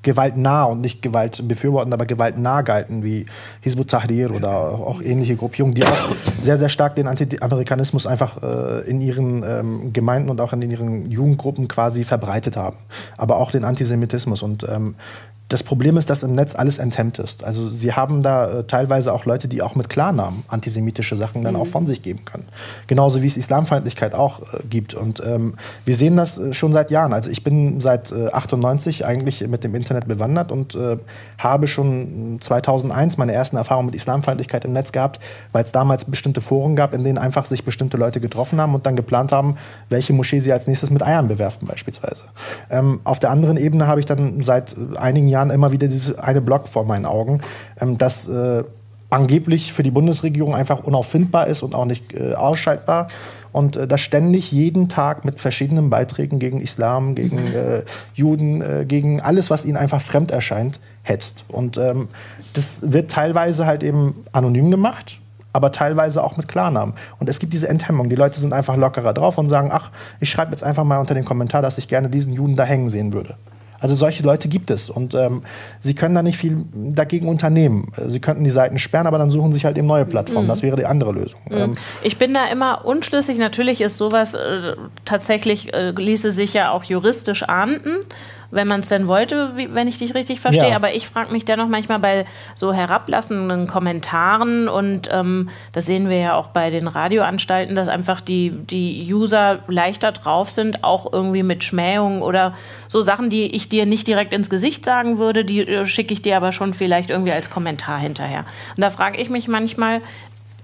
gewaltnah und nicht Gewalt befürworten, aber gewaltnah galten, wie Hizbut Tahrir oder auch ähnliche Gruppierungen, die auch sehr, sehr stark den Anti-Amerikanismus einfach äh, in ihren ähm, Gemeinden und auch in ihren Jugendgruppen quasi verbreitet haben. Aber auch den Antisemitismus. Und ähm, das Problem ist, dass im Netz alles enthemmt ist. Also sie haben da äh, teilweise auch Leute, die auch mit Klarnamen antisemitische Sachen dann mhm. auch von sich geben können. Genauso wie es Islamfeindlichkeit auch äh, gibt. Und ähm, wir sehen das äh, schon seit Jahren. Also ich bin seit äh, 98 eigentlich mit dem Internet bewandert und äh, habe schon 2001 meine ersten Erfahrungen mit Islamfeindlichkeit im Netz gehabt, weil es damals bestimmte Foren gab, in denen einfach sich bestimmte Leute getroffen haben und dann geplant haben, welche Moschee sie als nächstes mit Eiern bewerfen beispielsweise. Ähm, auf der anderen Ebene habe ich dann seit äh, einigen Jahren Jahren immer wieder dieses eine Block vor meinen Augen, ähm, das äh, angeblich für die Bundesregierung einfach unauffindbar ist und auch nicht äh, ausschaltbar. und äh, das ständig jeden Tag mit verschiedenen Beiträgen gegen Islam, gegen mhm. äh, Juden, äh, gegen alles, was ihnen einfach fremd erscheint, hetzt. Und ähm, das wird teilweise halt eben anonym gemacht aber teilweise auch mit Klarnamen. Und es gibt diese Enthemmung. Die Leute sind einfach lockerer drauf und sagen, ach, ich schreibe jetzt einfach mal unter den Kommentar, dass ich gerne diesen Juden da hängen sehen würde. Also solche Leute gibt es und ähm, sie können da nicht viel dagegen unternehmen. Sie könnten die Seiten sperren, aber dann suchen sich halt eben neue Plattformen. Mhm. Das wäre die andere Lösung. Mhm. Ähm, ich bin da immer unschlüssig. Natürlich ist sowas äh, tatsächlich äh, ließe sich ja auch juristisch ahnden wenn man es denn wollte, wie, wenn ich dich richtig verstehe. Ja. Aber ich frage mich dennoch manchmal bei so herablassenden Kommentaren und ähm, das sehen wir ja auch bei den Radioanstalten, dass einfach die, die User leichter drauf sind, auch irgendwie mit Schmähungen oder so Sachen, die ich dir nicht direkt ins Gesicht sagen würde, die äh, schicke ich dir aber schon vielleicht irgendwie als Kommentar hinterher. Und da frage ich mich manchmal,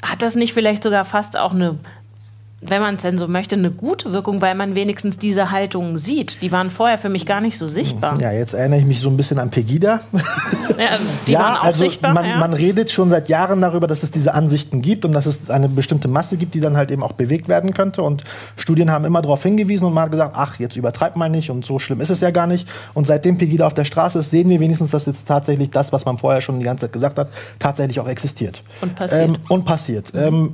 hat das nicht vielleicht sogar fast auch eine wenn man es denn so möchte, eine gute Wirkung, weil man wenigstens diese Haltungen sieht. Die waren vorher für mich gar nicht so sichtbar. Ja, jetzt erinnere ich mich so ein bisschen an Pegida. Ja, die ja, waren auch also sichtbar. Man, ja. man redet schon seit Jahren darüber, dass es diese Ansichten gibt und dass es eine bestimmte Masse gibt, die dann halt eben auch bewegt werden könnte. Und Studien haben immer darauf hingewiesen und man hat gesagt, ach, jetzt übertreibt man nicht und so schlimm ist es ja gar nicht. Und seitdem Pegida auf der Straße ist, sehen wir wenigstens, dass jetzt tatsächlich das, was man vorher schon die ganze Zeit gesagt hat, tatsächlich auch existiert. Und passiert. Ähm, und passiert. Mhm. Ähm,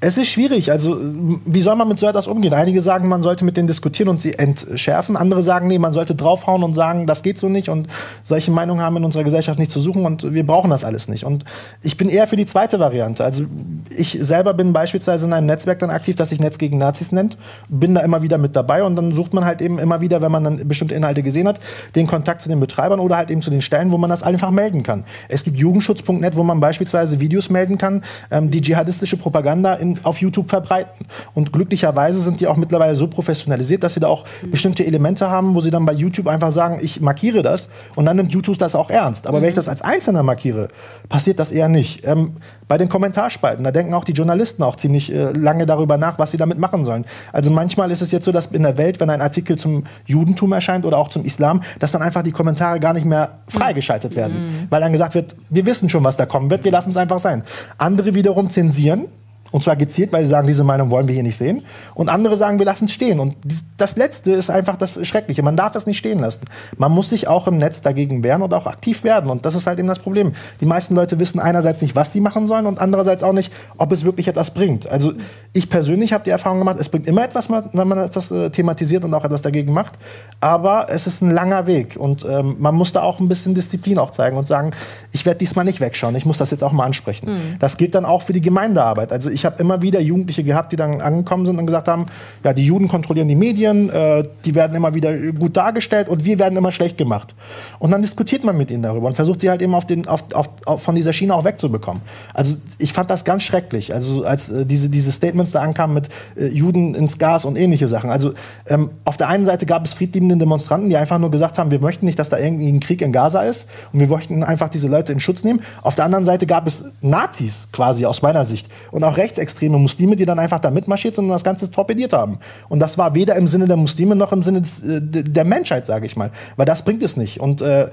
es ist schwierig. Also, wie soll man mit so etwas umgehen? Einige sagen, man sollte mit denen diskutieren und sie entschärfen. Andere sagen, nee, man sollte draufhauen und sagen, das geht so nicht. Und solche Meinungen haben in unserer Gesellschaft nicht zu suchen und wir brauchen das alles nicht. Und ich bin eher für die zweite Variante. Also, ich selber bin beispielsweise in einem Netzwerk dann aktiv, das sich Netz gegen Nazis nennt. Bin da immer wieder mit dabei und dann sucht man halt eben immer wieder, wenn man dann bestimmte Inhalte gesehen hat, den Kontakt zu den Betreibern oder halt eben zu den Stellen, wo man das einfach melden kann. Es gibt jugendschutz.net, wo man beispielsweise Videos melden kann, ähm, die dschihadistische Propaganda in in, auf YouTube verbreiten. Und glücklicherweise sind die auch mittlerweile so professionalisiert, dass sie da auch mhm. bestimmte Elemente haben, wo sie dann bei YouTube einfach sagen, ich markiere das und dann nimmt YouTube das auch ernst. Aber mhm. wenn ich mhm. das als Einzelner markiere, passiert das eher nicht. Ähm, bei den Kommentarspalten, da denken auch die Journalisten auch ziemlich äh, lange darüber nach, was sie damit machen sollen. Also manchmal ist es jetzt so, dass in der Welt, wenn ein Artikel zum Judentum erscheint oder auch zum Islam, dass dann einfach die Kommentare gar nicht mehr freigeschaltet werden. Mhm. Weil dann gesagt wird, wir wissen schon, was da kommen wird, wir lassen es einfach sein. Andere wiederum zensieren und zwar gezielt, weil sie sagen, diese Meinung wollen wir hier nicht sehen. Und andere sagen, wir lassen es stehen. Und das Letzte ist einfach das Schreckliche. Man darf das nicht stehen lassen. Man muss sich auch im Netz dagegen wehren und auch aktiv werden. Und das ist halt eben das Problem. Die meisten Leute wissen einerseits nicht, was sie machen sollen und andererseits auch nicht, ob es wirklich etwas bringt. Also ich persönlich habe die Erfahrung gemacht, es bringt immer etwas, wenn man etwas äh, thematisiert und auch etwas dagegen macht. Aber es ist ein langer Weg. Und ähm, man muss da auch ein bisschen Disziplin auch zeigen und sagen, ich werde diesmal nicht wegschauen. Ich muss das jetzt auch mal ansprechen. Mhm. Das gilt dann auch für die Gemeindearbeit. Also ich habe immer wieder Jugendliche gehabt, die dann angekommen sind und gesagt haben, ja, die Juden kontrollieren die Medien, äh, die werden immer wieder gut dargestellt und wir werden immer schlecht gemacht. Und dann diskutiert man mit ihnen darüber und versucht sie halt eben auf den, auf, auf, auf von dieser Schiene auch wegzubekommen. Also ich fand das ganz schrecklich, also als äh, diese, diese Statements da ankamen mit äh, Juden ins Gas und ähnliche Sachen. Also ähm, auf der einen Seite gab es friedliebende Demonstranten, die einfach nur gesagt haben, wir möchten nicht, dass da irgendwie ein Krieg in Gaza ist und wir möchten einfach diese Leute in Schutz nehmen. Auf der anderen Seite gab es Nazis quasi aus meiner Sicht und auch rechtsextreme Muslime, die dann einfach da mitmarschiert sind und das Ganze torpediert haben. Und das war weder im Sinne der Muslime noch im Sinne des, äh, der Menschheit, sage ich mal. Weil das bringt es nicht. Und äh,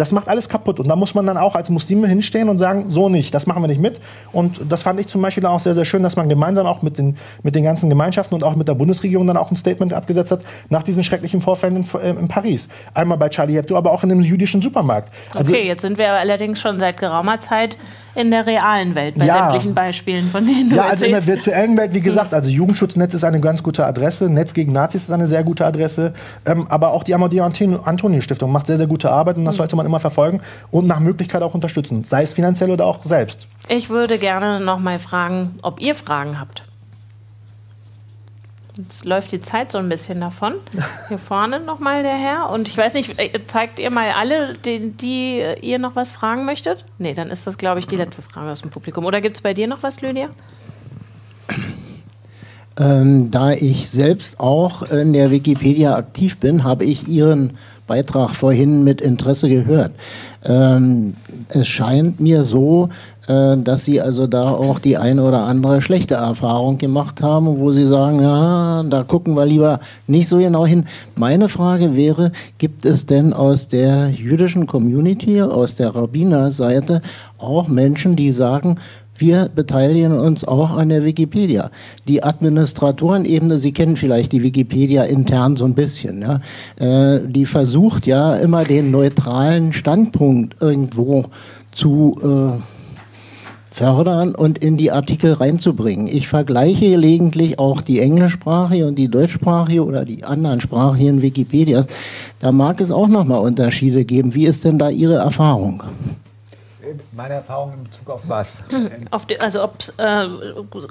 das macht alles kaputt. Und da muss man dann auch als Muslime hinstehen und sagen, so nicht, das machen wir nicht mit. Und das fand ich zum Beispiel auch sehr, sehr schön, dass man gemeinsam auch mit den, mit den ganzen Gemeinschaften und auch mit der Bundesregierung dann auch ein Statement abgesetzt hat nach diesen schrecklichen Vorfällen in, äh, in Paris. Einmal bei Charlie Hebdo, aber auch in einem jüdischen Supermarkt. Also, okay, jetzt sind wir allerdings schon seit geraumer Zeit in der realen Welt, bei ja. sämtlichen Beispielen, von denen du Ja, also in der virtuellen Welt, wie gesagt, also Jugendschutznetz ist eine ganz gute Adresse, Netz gegen Nazis ist eine sehr gute Adresse, ähm, aber auch die Amadeo Antonio Stiftung macht sehr, sehr gute Arbeit und das mhm. sollte man immer verfolgen und nach Möglichkeit auch unterstützen, sei es finanziell oder auch selbst. Ich würde gerne noch mal fragen, ob ihr Fragen habt. Jetzt läuft die Zeit so ein bisschen davon. Hier vorne nochmal der Herr. Und ich weiß nicht, äh, zeigt ihr mal alle, die, die ihr noch was fragen möchtet? Nee, dann ist das, glaube ich, die letzte Frage aus dem Publikum. Oder gibt es bei dir noch was, Lydia? Ähm, da ich selbst auch in der Wikipedia aktiv bin, habe ich Ihren Beitrag vorhin mit Interesse gehört. Ähm, es scheint mir so, äh, dass Sie also da auch die eine oder andere schlechte Erfahrung gemacht haben, wo Sie sagen, ja, da gucken wir lieber nicht so genau hin. Meine Frage wäre, gibt es denn aus der jüdischen Community, aus der Rabbinerseite auch Menschen, die sagen, wir beteiligen uns auch an der Wikipedia. Die Administratorenebene, Sie kennen vielleicht die Wikipedia intern so ein bisschen, ja, äh, die versucht ja immer den neutralen Standpunkt irgendwo zu äh, fördern und in die Artikel reinzubringen. Ich vergleiche gelegentlich auch die englischsprachige und die deutschsprachige oder die anderen sprachigen Wikipedias. Da mag es auch nochmal Unterschiede geben. Wie ist denn da Ihre Erfahrung? Meine Erfahrung in Bezug auf was? Auf die, also ob es äh,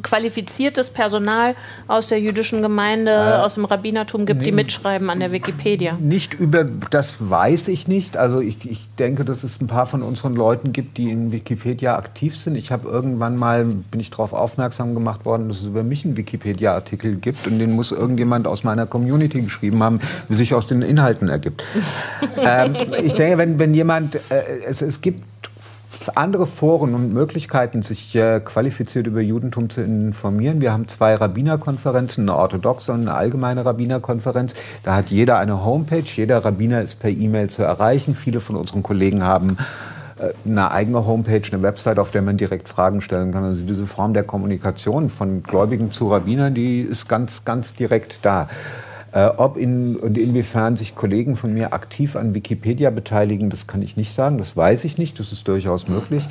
qualifiziertes Personal aus der jüdischen Gemeinde, äh, aus dem Rabbinertum gibt, die mitschreiben an der Wikipedia. Nicht über, das weiß ich nicht. Also ich, ich denke, dass es ein paar von unseren Leuten gibt, die in Wikipedia aktiv sind. Ich habe irgendwann mal, bin ich darauf aufmerksam gemacht worden, dass es über mich einen Wikipedia-Artikel gibt und den muss irgendjemand aus meiner Community geschrieben haben, wie sich aus den Inhalten ergibt. ähm, ich denke, wenn, wenn jemand, äh, es, es gibt andere Foren und Möglichkeiten, sich äh, qualifiziert über Judentum zu informieren. Wir haben zwei Rabbinerkonferenzen, eine orthodoxe und eine allgemeine Rabbinerkonferenz. Da hat jeder eine Homepage, jeder Rabbiner ist per E-Mail zu erreichen. Viele von unseren Kollegen haben äh, eine eigene Homepage, eine Website, auf der man direkt Fragen stellen kann. Also diese Form der Kommunikation von Gläubigen zu Rabbinern, die ist ganz, ganz direkt da. Äh, ob in, und inwiefern sich Kollegen von mir aktiv an Wikipedia beteiligen, das kann ich nicht sagen, das weiß ich nicht, das ist durchaus möglich.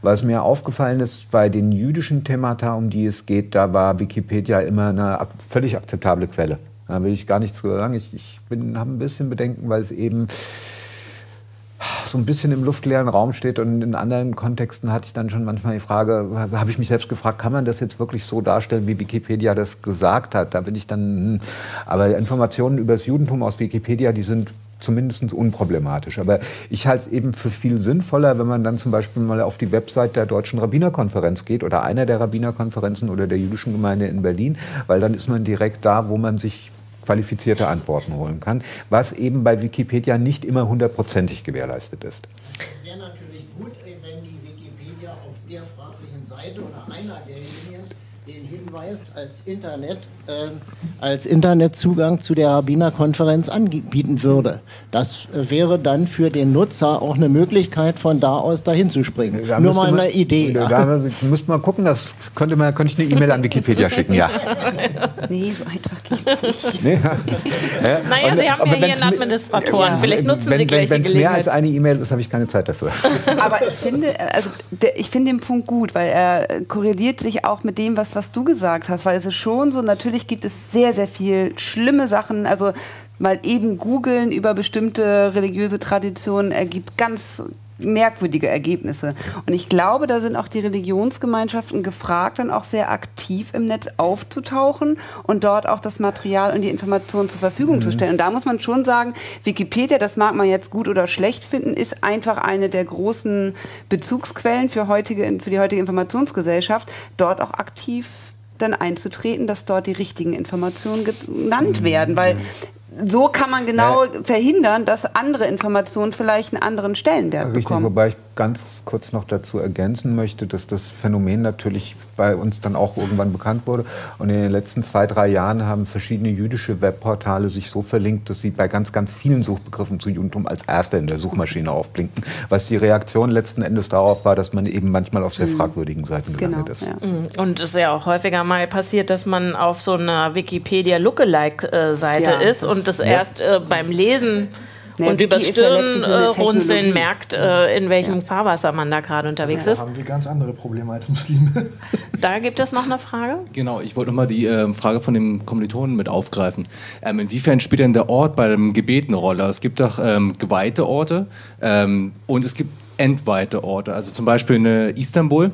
Was mir aufgefallen ist, bei den jüdischen Themata, um die es geht, da war Wikipedia immer eine völlig akzeptable Quelle. Da will ich gar nichts sagen. Ich, ich habe ein bisschen Bedenken, weil es eben so ein bisschen im luftleeren Raum steht. Und in anderen Kontexten hatte ich dann schon manchmal die Frage, habe ich mich selbst gefragt, kann man das jetzt wirklich so darstellen, wie Wikipedia das gesagt hat? Da bin ich dann, hm. aber Informationen über das Judentum aus Wikipedia, die sind zumindest unproblematisch. Aber ich halte es eben für viel sinnvoller, wenn man dann zum Beispiel mal auf die Website der Deutschen Rabbinerkonferenz geht oder einer der Rabbinerkonferenzen oder der jüdischen Gemeinde in Berlin, weil dann ist man direkt da, wo man sich qualifizierte Antworten holen kann, was eben bei Wikipedia nicht immer hundertprozentig gewährleistet ist. Hinweis als Internet äh, als Internetzugang zu der Rabbinerkonferenz anbieten würde. Das äh, wäre dann für den Nutzer auch eine Möglichkeit, von da aus dahin zu springen. Da Nur mal eine Idee. Da ja. müsste man gucken, das könnte, man, könnte ich eine E-Mail an Wikipedia schicken, ja. Nee, so einfach geht nicht. Nee, ja. Naja, und, Sie haben ja hier einen Administratoren. Ja, Vielleicht nutzen wenn, Sie gleich Wenn es mehr als eine E-Mail ist, habe ich keine Zeit dafür. Aber ich finde, also, der, ich finde den Punkt gut, weil er korreliert sich auch mit dem, was, was du gesagt hast. Weil es ist schon so, natürlich natürlich gibt es sehr, sehr viel schlimme Sachen. Also mal eben googeln über bestimmte religiöse Traditionen ergibt ganz merkwürdige Ergebnisse. Und ich glaube, da sind auch die Religionsgemeinschaften gefragt, dann auch sehr aktiv im Netz aufzutauchen und dort auch das Material und die Informationen zur Verfügung mhm. zu stellen. Und da muss man schon sagen, Wikipedia, das mag man jetzt gut oder schlecht finden, ist einfach eine der großen Bezugsquellen für, heutige, für die heutige Informationsgesellschaft, dort auch aktiv dann einzutreten, dass dort die richtigen Informationen genannt werden. Weil so kann man genau ja. verhindern, dass andere Informationen vielleicht einen anderen Stellenwert Richtig, bekommen. Wobei ich ganz kurz noch dazu ergänzen möchte, dass das Phänomen natürlich bei uns dann auch irgendwann bekannt wurde. Und in den letzten zwei, drei Jahren haben verschiedene jüdische Webportale sich so verlinkt, dass sie bei ganz, ganz vielen Suchbegriffen zu Judentum als Erster in der Suchmaschine aufblinken. Was die Reaktion letzten Endes darauf war, dass man eben manchmal auf sehr mhm. fragwürdigen Seiten gelandet genau, ist. Ja. Mhm. Und es ist ja auch häufiger mal passiert, dass man auf so einer Wikipedia-Lookalike-Seite ja, ist und das ja. erst äh, beim Lesen Nee, und über Stirnrunzeln äh, merkt, äh, in welchem ja. Fahrwasser man da gerade unterwegs ja, ist. Da haben wir ganz andere Probleme als Muslime. Da gibt es noch eine Frage. Genau, ich wollte nochmal die äh, Frage von dem Kommilitonen mit aufgreifen. Ähm, inwiefern spielt denn der Ort bei dem Gebet eine Rolle? Es gibt doch ähm, geweihte Orte ähm, und es gibt entweihte Orte. Also zum Beispiel in Istanbul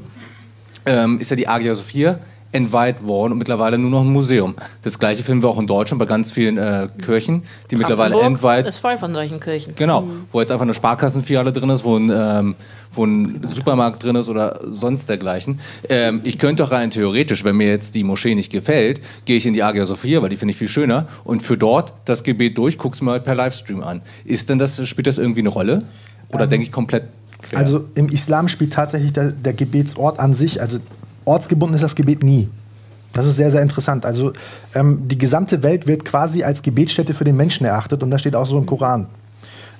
ähm, ist ja die Agia Sophia entweiht worden und mittlerweile nur noch ein Museum. Das gleiche finden wir auch in Deutschland bei ganz vielen äh, Kirchen, die mittlerweile entweiht. ist voll von solchen Kirchen. Genau, mhm. wo jetzt einfach eine Sparkassenfiliale drin ist, wo ein, ähm, wo ein Supermarkt drin ist oder sonst dergleichen. Ähm, ich könnte auch rein theoretisch, wenn mir jetzt die Moschee nicht gefällt, gehe ich in die Agia Sophia, weil die finde ich viel schöner und für dort das Gebet durch, guck's mir halt per Livestream an. Ist denn das, spielt das irgendwie eine Rolle? Oder ähm, denke ich komplett quer. Also im Islam spielt tatsächlich der, der Gebetsort an sich, also ortsgebunden ist das Gebet nie. Das ist sehr, sehr interessant. Also ähm, die gesamte Welt wird quasi als Gebetsstätte für den Menschen erachtet und das steht auch so im Koran.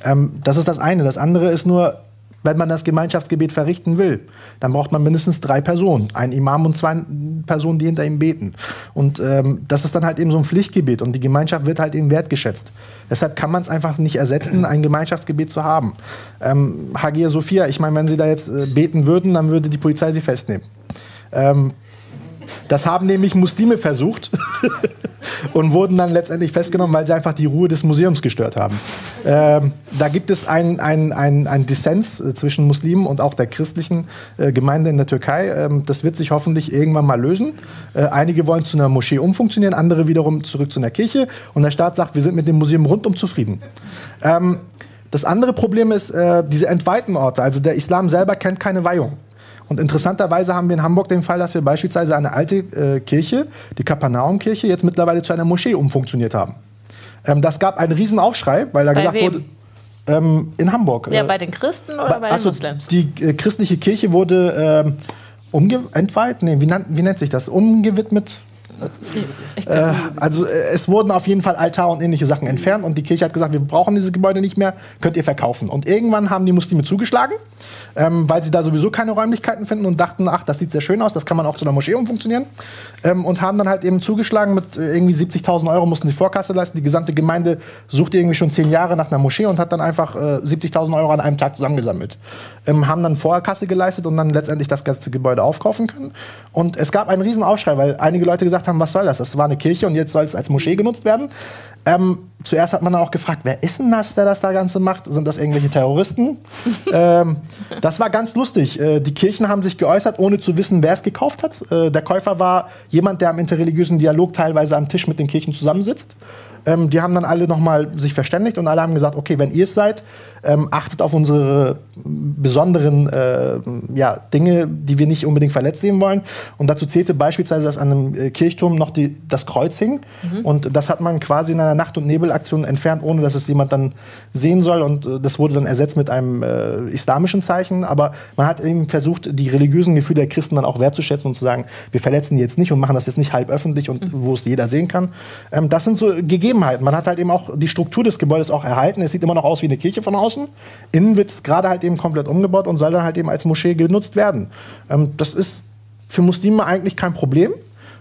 Ähm, das ist das eine. Das andere ist nur, wenn man das Gemeinschaftsgebet verrichten will, dann braucht man mindestens drei Personen. Ein Imam und zwei Personen, die hinter ihm beten. Und ähm, das ist dann halt eben so ein Pflichtgebet und die Gemeinschaft wird halt eben wertgeschätzt. Deshalb kann man es einfach nicht ersetzen, ein Gemeinschaftsgebet zu haben. Ähm, Hagia Sophia, ich meine, wenn Sie da jetzt äh, beten würden, dann würde die Polizei Sie festnehmen. Ähm, das haben nämlich Muslime versucht und wurden dann letztendlich festgenommen, weil sie einfach die Ruhe des Museums gestört haben. Ähm, da gibt es einen ein, ein Dissens äh, zwischen Muslimen und auch der christlichen äh, Gemeinde in der Türkei. Ähm, das wird sich hoffentlich irgendwann mal lösen. Äh, einige wollen zu einer Moschee umfunktionieren, andere wiederum zurück zu einer Kirche. Und der Staat sagt, wir sind mit dem Museum rundum zufrieden. Ähm, das andere Problem ist äh, diese entweihten Orte. Also der Islam selber kennt keine Weihung. Und interessanterweise haben wir in Hamburg den Fall, dass wir beispielsweise eine alte äh, Kirche, die Kapernaumkirche, jetzt mittlerweile zu einer Moschee umfunktioniert haben. Ähm, das gab einen riesen Aufschrei, weil da bei gesagt wem? wurde, ähm, in Hamburg. Ja, äh, bei den Christen oder bei, bei den Muslims? Die äh, christliche Kirche wurde äh, entweiht, nee, wie, wie, nennt sich das? Umgewidmet? Äh, also äh, es wurden auf jeden Fall Altar und ähnliche Sachen entfernt und die Kirche hat gesagt, wir brauchen diese Gebäude nicht mehr, könnt ihr verkaufen. Und irgendwann haben die Muslime zugeschlagen ähm, weil sie da sowieso keine Räumlichkeiten finden und dachten, ach, das sieht sehr schön aus, das kann man auch zu einer Moschee umfunktionieren. Ähm, und haben dann halt eben zugeschlagen mit äh, irgendwie 70.000 Euro mussten sie Vorkasse leisten. Die gesamte Gemeinde suchte irgendwie schon zehn Jahre nach einer Moschee und hat dann einfach äh, 70.000 Euro an einem Tag zusammengesammelt. Ähm, haben dann Vorkasse geleistet und dann letztendlich das ganze Gebäude aufkaufen können. Und es gab einen riesen Aufschrei, weil einige Leute gesagt haben, was soll das? Das war eine Kirche und jetzt soll es als Moschee genutzt werden. Ähm, zuerst hat man auch gefragt, wer ist denn das, der das da Ganze macht? Sind das irgendwelche Terroristen? ähm, das war ganz lustig. Äh, die Kirchen haben sich geäußert, ohne zu wissen, wer es gekauft hat. Äh, der Käufer war jemand, der am interreligiösen Dialog teilweise am Tisch mit den Kirchen zusammensitzt. Ähm, die haben dann alle nochmal sich verständigt und alle haben gesagt, okay, wenn ihr es seid, ähm, achtet auf unsere besonderen äh, ja, Dinge, die wir nicht unbedingt verletzt sehen wollen. Und dazu zählte beispielsweise, dass an einem äh, Kirchturm noch die, das Kreuz hing. Mhm. Und das hat man quasi in einer Nacht- und Nebelaktion entfernt, ohne dass es jemand dann sehen soll. Und äh, das wurde dann ersetzt mit einem äh, islamischen Zeichen. Aber man hat eben versucht, die religiösen Gefühle der Christen dann auch wertzuschätzen und zu sagen, wir verletzen die jetzt nicht und machen das jetzt nicht halb öffentlich und mhm. wo es jeder sehen kann. Ähm, das sind so Gegebenheiten. Man hat halt eben auch die Struktur des Gebäudes auch erhalten. Es sieht immer noch aus wie eine Kirche von außen außen. Innen wird es gerade halt eben komplett umgebaut und soll dann halt eben als Moschee genutzt werden. Ähm, das ist für Muslime eigentlich kein Problem.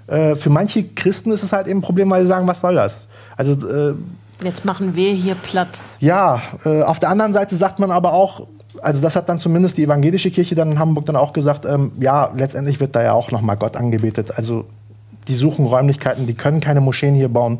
Äh, für manche Christen ist es halt eben ein Problem, weil sie sagen, was soll das? Also äh, Jetzt machen wir hier Platz. Ja, äh, auf der anderen Seite sagt man aber auch, also das hat dann zumindest die evangelische Kirche dann in Hamburg dann auch gesagt, ähm, ja, letztendlich wird da ja auch nochmal Gott angebetet. Also die suchen Räumlichkeiten, die können keine Moscheen hier bauen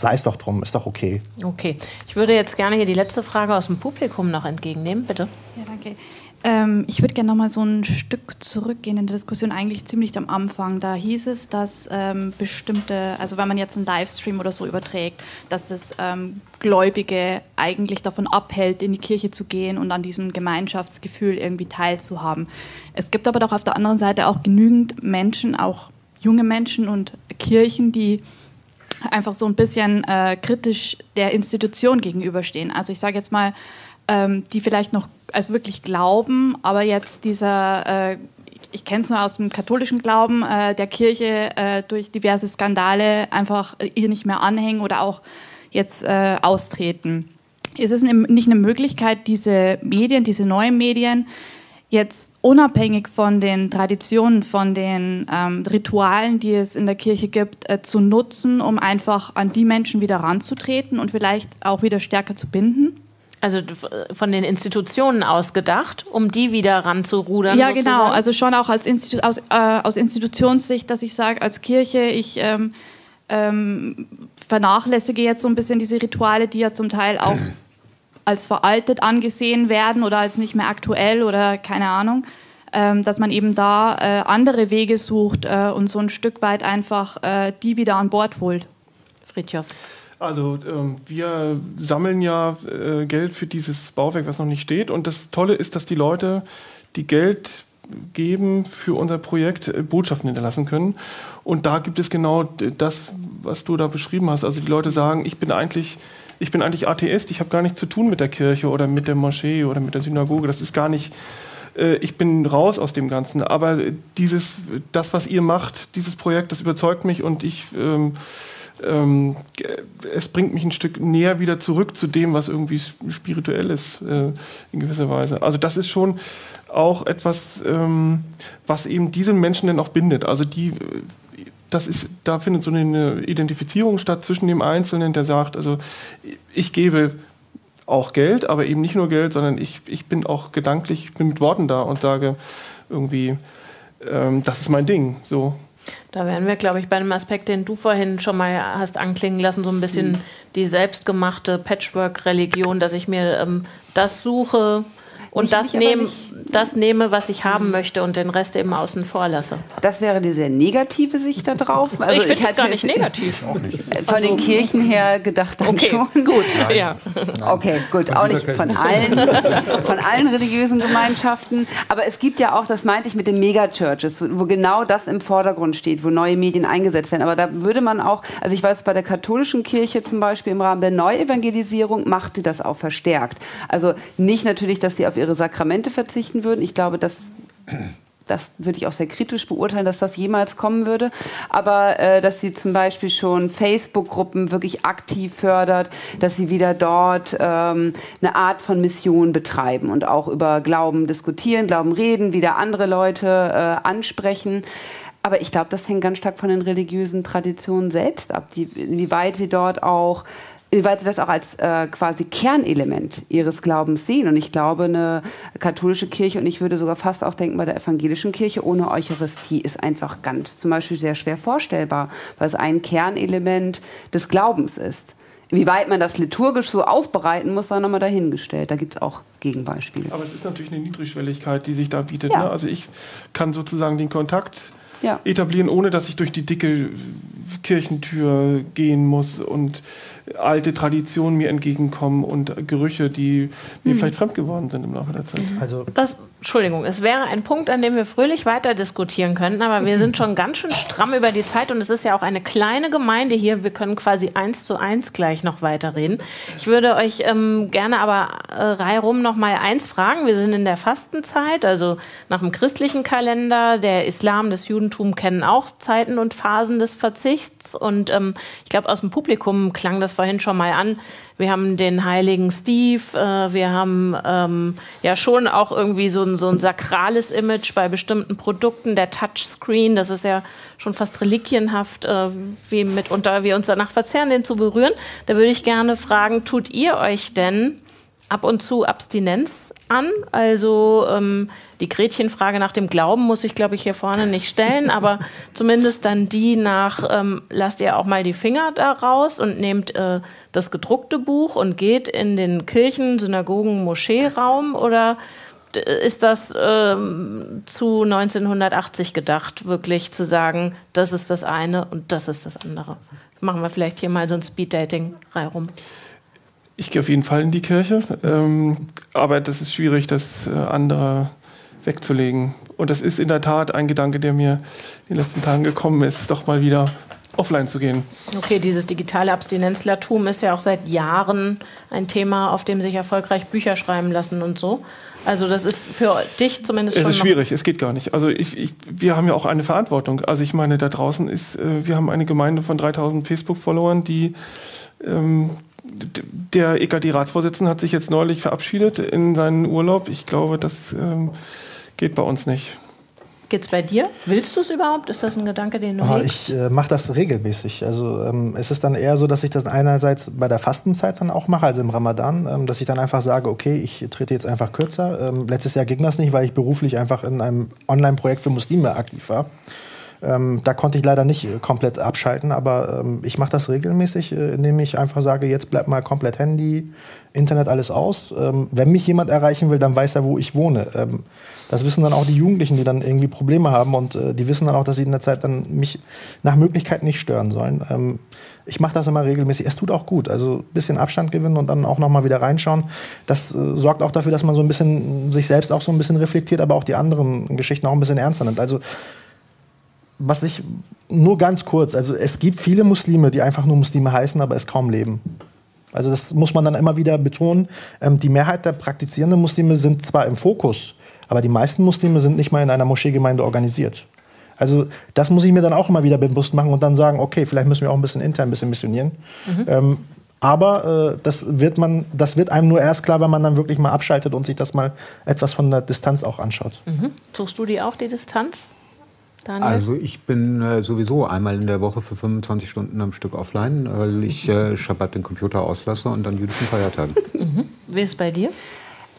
sei es doch drum, ist doch okay. Okay. Ich würde jetzt gerne hier die letzte Frage aus dem Publikum noch entgegennehmen, bitte. Ja, danke. Ähm, ich würde gerne noch mal so ein Stück zurückgehen in der Diskussion, eigentlich ziemlich am Anfang. Da hieß es, dass ähm, bestimmte, also wenn man jetzt einen Livestream oder so überträgt, dass das ähm, Gläubige eigentlich davon abhält, in die Kirche zu gehen und an diesem Gemeinschaftsgefühl irgendwie teilzuhaben. Es gibt aber doch auf der anderen Seite auch genügend Menschen, auch junge Menschen und Kirchen, die einfach so ein bisschen äh, kritisch der Institution gegenüberstehen. Also ich sage jetzt mal, ähm, die vielleicht noch also wirklich glauben, aber jetzt dieser, äh, ich kenne es nur aus dem katholischen Glauben, äh, der Kirche äh, durch diverse Skandale einfach ihr nicht mehr anhängen oder auch jetzt äh, austreten. Ist es nicht eine Möglichkeit, diese Medien, diese neuen Medien, jetzt unabhängig von den Traditionen, von den ähm, Ritualen, die es in der Kirche gibt, äh, zu nutzen, um einfach an die Menschen wieder ranzutreten und vielleicht auch wieder stärker zu binden? Also von den Institutionen aus gedacht, um die wieder ranzurudern? Ja, genau. sozusagen? genau. Also schon auch als Institu aus, äh, aus Institutionssicht, dass ich sage, als Kirche, ich ähm, ähm, vernachlässige jetzt so ein bisschen diese Rituale, die ja zum Teil auch als veraltet angesehen werden oder als nicht mehr aktuell oder keine Ahnung, ähm, dass man eben da äh, andere Wege sucht äh, und so ein Stück weit einfach äh, die wieder an Bord holt. Fritjof. Also ähm, wir sammeln ja äh, Geld für dieses Bauwerk, was noch nicht steht. Und das Tolle ist, dass die Leute, die Geld geben für unser Projekt, äh, Botschaften hinterlassen können. Und da gibt es genau das, was du da beschrieben hast. Also die Leute sagen, ich bin eigentlich ich bin eigentlich Atheist, ich habe gar nichts zu tun mit der Kirche oder mit der Moschee oder mit der Synagoge. Das ist gar nicht, äh, ich bin raus aus dem Ganzen. Aber dieses, das, was ihr macht, dieses Projekt, das überzeugt mich und ich, ähm, ähm, es bringt mich ein Stück näher wieder zurück zu dem, was irgendwie spirituell ist, äh, in gewisser Weise. Also das ist schon auch etwas, ähm, was eben diesen Menschen dann auch bindet. Also die, das ist, da findet so eine Identifizierung statt zwischen dem Einzelnen, der sagt, also ich gebe auch Geld, aber eben nicht nur Geld, sondern ich, ich bin auch gedanklich, ich bin mit Worten da und sage irgendwie, ähm, das ist mein Ding. So. Da wären wir, glaube ich, bei einem Aspekt, den du vorhin schon mal hast anklingen lassen, so ein bisschen mhm. die selbstgemachte Patchwork-Religion, dass ich mir ähm, das suche, und nicht, das, nehm, das nehme, was ich haben möchte und den Rest eben außen vor lasse. Das wäre die sehr negative Sicht da drauf. Also ich finde das gar nicht negativ. Von also, den Kirchen her gedacht dann okay, schon. gut. Ja. Okay, gut. Auch nicht von allen, von allen religiösen Gemeinschaften. Aber es gibt ja auch, das meinte ich mit den Megachurches, wo genau das im Vordergrund steht, wo neue Medien eingesetzt werden. Aber da würde man auch, also ich weiß, bei der katholischen Kirche zum Beispiel im Rahmen der Neuevangelisierung macht sie das auch verstärkt. Also nicht natürlich, dass sie auf ihre Sakramente verzichten würden. Ich glaube, das das würde ich auch sehr kritisch beurteilen, dass das jemals kommen würde. Aber äh, dass sie zum Beispiel schon Facebook-Gruppen wirklich aktiv fördert, dass sie wieder dort ähm, eine Art von Mission betreiben und auch über Glauben diskutieren, Glauben reden, wieder andere Leute äh, ansprechen. Aber ich glaube, das hängt ganz stark von den religiösen Traditionen selbst ab, die, inwieweit sie dort auch weil sie das auch als äh, quasi Kernelement ihres Glaubens sehen. Und ich glaube, eine katholische Kirche und ich würde sogar fast auch denken, bei der evangelischen Kirche ohne Eucharistie ist einfach ganz zum Beispiel sehr schwer vorstellbar, weil es ein Kernelement des Glaubens ist. Wie weit man das liturgisch so aufbereiten muss, sei nochmal dahingestellt. Da gibt es auch Gegenbeispiele. Aber es ist natürlich eine Niedrigschwelligkeit, die sich da bietet. Ja. Ne? Also ich kann sozusagen den Kontakt ja. etablieren, ohne dass ich durch die dicke Kirchentür gehen muss und alte Traditionen mir entgegenkommen und Gerüche, die mir mhm. vielleicht fremd geworden sind im Laufe der Zeit. Also das, Entschuldigung, es wäre ein Punkt, an dem wir fröhlich weiter diskutieren könnten, aber wir sind schon ganz schön stramm über die Zeit und es ist ja auch eine kleine Gemeinde hier. Wir können quasi eins zu eins gleich noch weiterreden. Ich würde euch ähm, gerne aber äh, reihum noch mal eins fragen. Wir sind in der Fastenzeit, also nach dem christlichen Kalender. Der Islam, das Judentum kennen auch Zeiten und Phasen des Verzichts und ähm, ich glaube, aus dem Publikum klang das vorhin schon mal an. Wir haben den heiligen Steve, äh, wir haben ähm, ja schon auch irgendwie so ein, so ein sakrales Image bei bestimmten Produkten. Der Touchscreen, das ist ja schon fast reliquienhaft, äh, wie mitunter wir uns danach verzehren, den zu berühren. Da würde ich gerne fragen, tut ihr euch denn ab und zu Abstinenz an. Also ähm, die Gretchenfrage nach dem Glauben muss ich, glaube ich, hier vorne nicht stellen, aber zumindest dann die nach, ähm, lasst ihr auch mal die Finger da raus und nehmt äh, das gedruckte Buch und geht in den Kirchen, Synagogen, Moscheeraum oder ist das ähm, zu 1980 gedacht, wirklich zu sagen, das ist das eine und das ist das andere? Machen wir vielleicht hier mal so ein Speeddating rum. Ich gehe auf jeden Fall in die Kirche, ähm, aber das ist schwierig, das äh, andere wegzulegen. Und das ist in der Tat ein Gedanke, der mir in den letzten Tagen gekommen ist, doch mal wieder offline zu gehen. Okay, dieses digitale Abstinenzlertum ist ja auch seit Jahren ein Thema, auf dem sich erfolgreich Bücher schreiben lassen und so. Also das ist für dich zumindest es schon. Es ist schwierig, es geht gar nicht. Also ich, ich, wir haben ja auch eine Verantwortung. Also ich meine, da draußen ist, äh, wir haben eine Gemeinde von 3000 Facebook-Followern, die ähm, der EKD-Ratsvorsitzende hat sich jetzt neulich verabschiedet in seinen Urlaub. Ich glaube, das ähm, geht bei uns nicht. Geht es bei dir? Willst du es überhaupt? Ist das ein Gedanke, den du oh, Ich äh, mache das regelmäßig. Also ähm, es ist dann eher so, dass ich das einerseits bei der Fastenzeit dann auch mache, also im Ramadan, ähm, dass ich dann einfach sage, okay, ich trete jetzt einfach kürzer. Ähm, letztes Jahr ging das nicht, weil ich beruflich einfach in einem Online-Projekt für Muslime aktiv war. Ähm, da konnte ich leider nicht äh, komplett abschalten, aber ähm, ich mache das regelmäßig, äh, indem ich einfach sage, jetzt bleibt mal komplett Handy, Internet, alles aus. Ähm, wenn mich jemand erreichen will, dann weiß er, wo ich wohne. Ähm, das wissen dann auch die Jugendlichen, die dann irgendwie Probleme haben und äh, die wissen dann auch, dass sie in der Zeit dann mich nach Möglichkeit nicht stören sollen. Ähm, ich mache das immer regelmäßig. Es tut auch gut. Also ein bisschen Abstand gewinnen und dann auch nochmal wieder reinschauen. Das äh, sorgt auch dafür, dass man so ein bisschen sich selbst auch so ein bisschen reflektiert, aber auch die anderen Geschichten auch ein bisschen ernster nimmt. Also was ich nur ganz kurz, also es gibt viele Muslime, die einfach nur Muslime heißen, aber es kaum leben. Also das muss man dann immer wieder betonen. Ähm, die Mehrheit der praktizierenden Muslime sind zwar im Fokus, aber die meisten Muslime sind nicht mal in einer Moscheegemeinde organisiert. Also das muss ich mir dann auch immer wieder bewusst machen und dann sagen, okay, vielleicht müssen wir auch ein bisschen intern ein bisschen missionieren. Mhm. Ähm, aber äh, das, wird man, das wird einem nur erst klar, wenn man dann wirklich mal abschaltet und sich das mal etwas von der Distanz auch anschaut. Mhm. Suchst du die auch, die Distanz? Daniel? Also ich bin äh, sowieso einmal in der Woche für 25 Stunden am Stück offline, weil ich äh, Schabbat den Computer auslasse und dann jüdischen Feiertagen. Mhm. Wie ist es bei dir?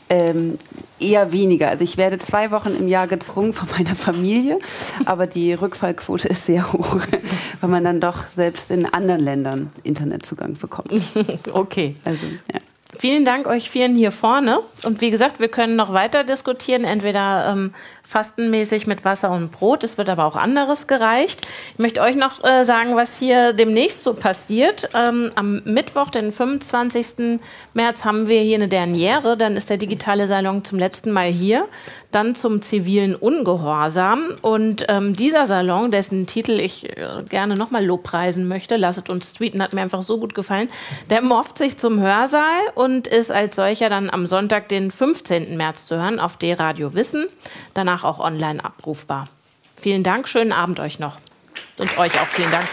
Ähm, eher weniger. Also ich werde zwei Wochen im Jahr gezwungen von meiner Familie, aber die Rückfallquote ist sehr hoch, weil man dann doch selbst in anderen Ländern Internetzugang bekommt. okay. Also, ja. Vielen Dank euch vielen hier vorne. Und wie gesagt, wir können noch weiter diskutieren, entweder ähm, fastenmäßig mit Wasser und Brot. Es wird aber auch anderes gereicht. Ich möchte euch noch äh, sagen, was hier demnächst so passiert. Ähm, am Mittwoch, den 25. März, haben wir hier eine Derniere. Dann ist der digitale Salon zum letzten Mal hier. Dann zum zivilen Ungehorsam. Und ähm, dieser Salon, dessen Titel ich äh, gerne nochmal lobpreisen möchte, lasset uns tweeten, hat mir einfach so gut gefallen, der morpht sich zum Hörsaal und ist als solcher dann am Sonntag, den 15. März zu hören auf D-Radio Wissen. Danach auch online abrufbar. Vielen Dank, schönen Abend euch noch. Und euch auch vielen Dank.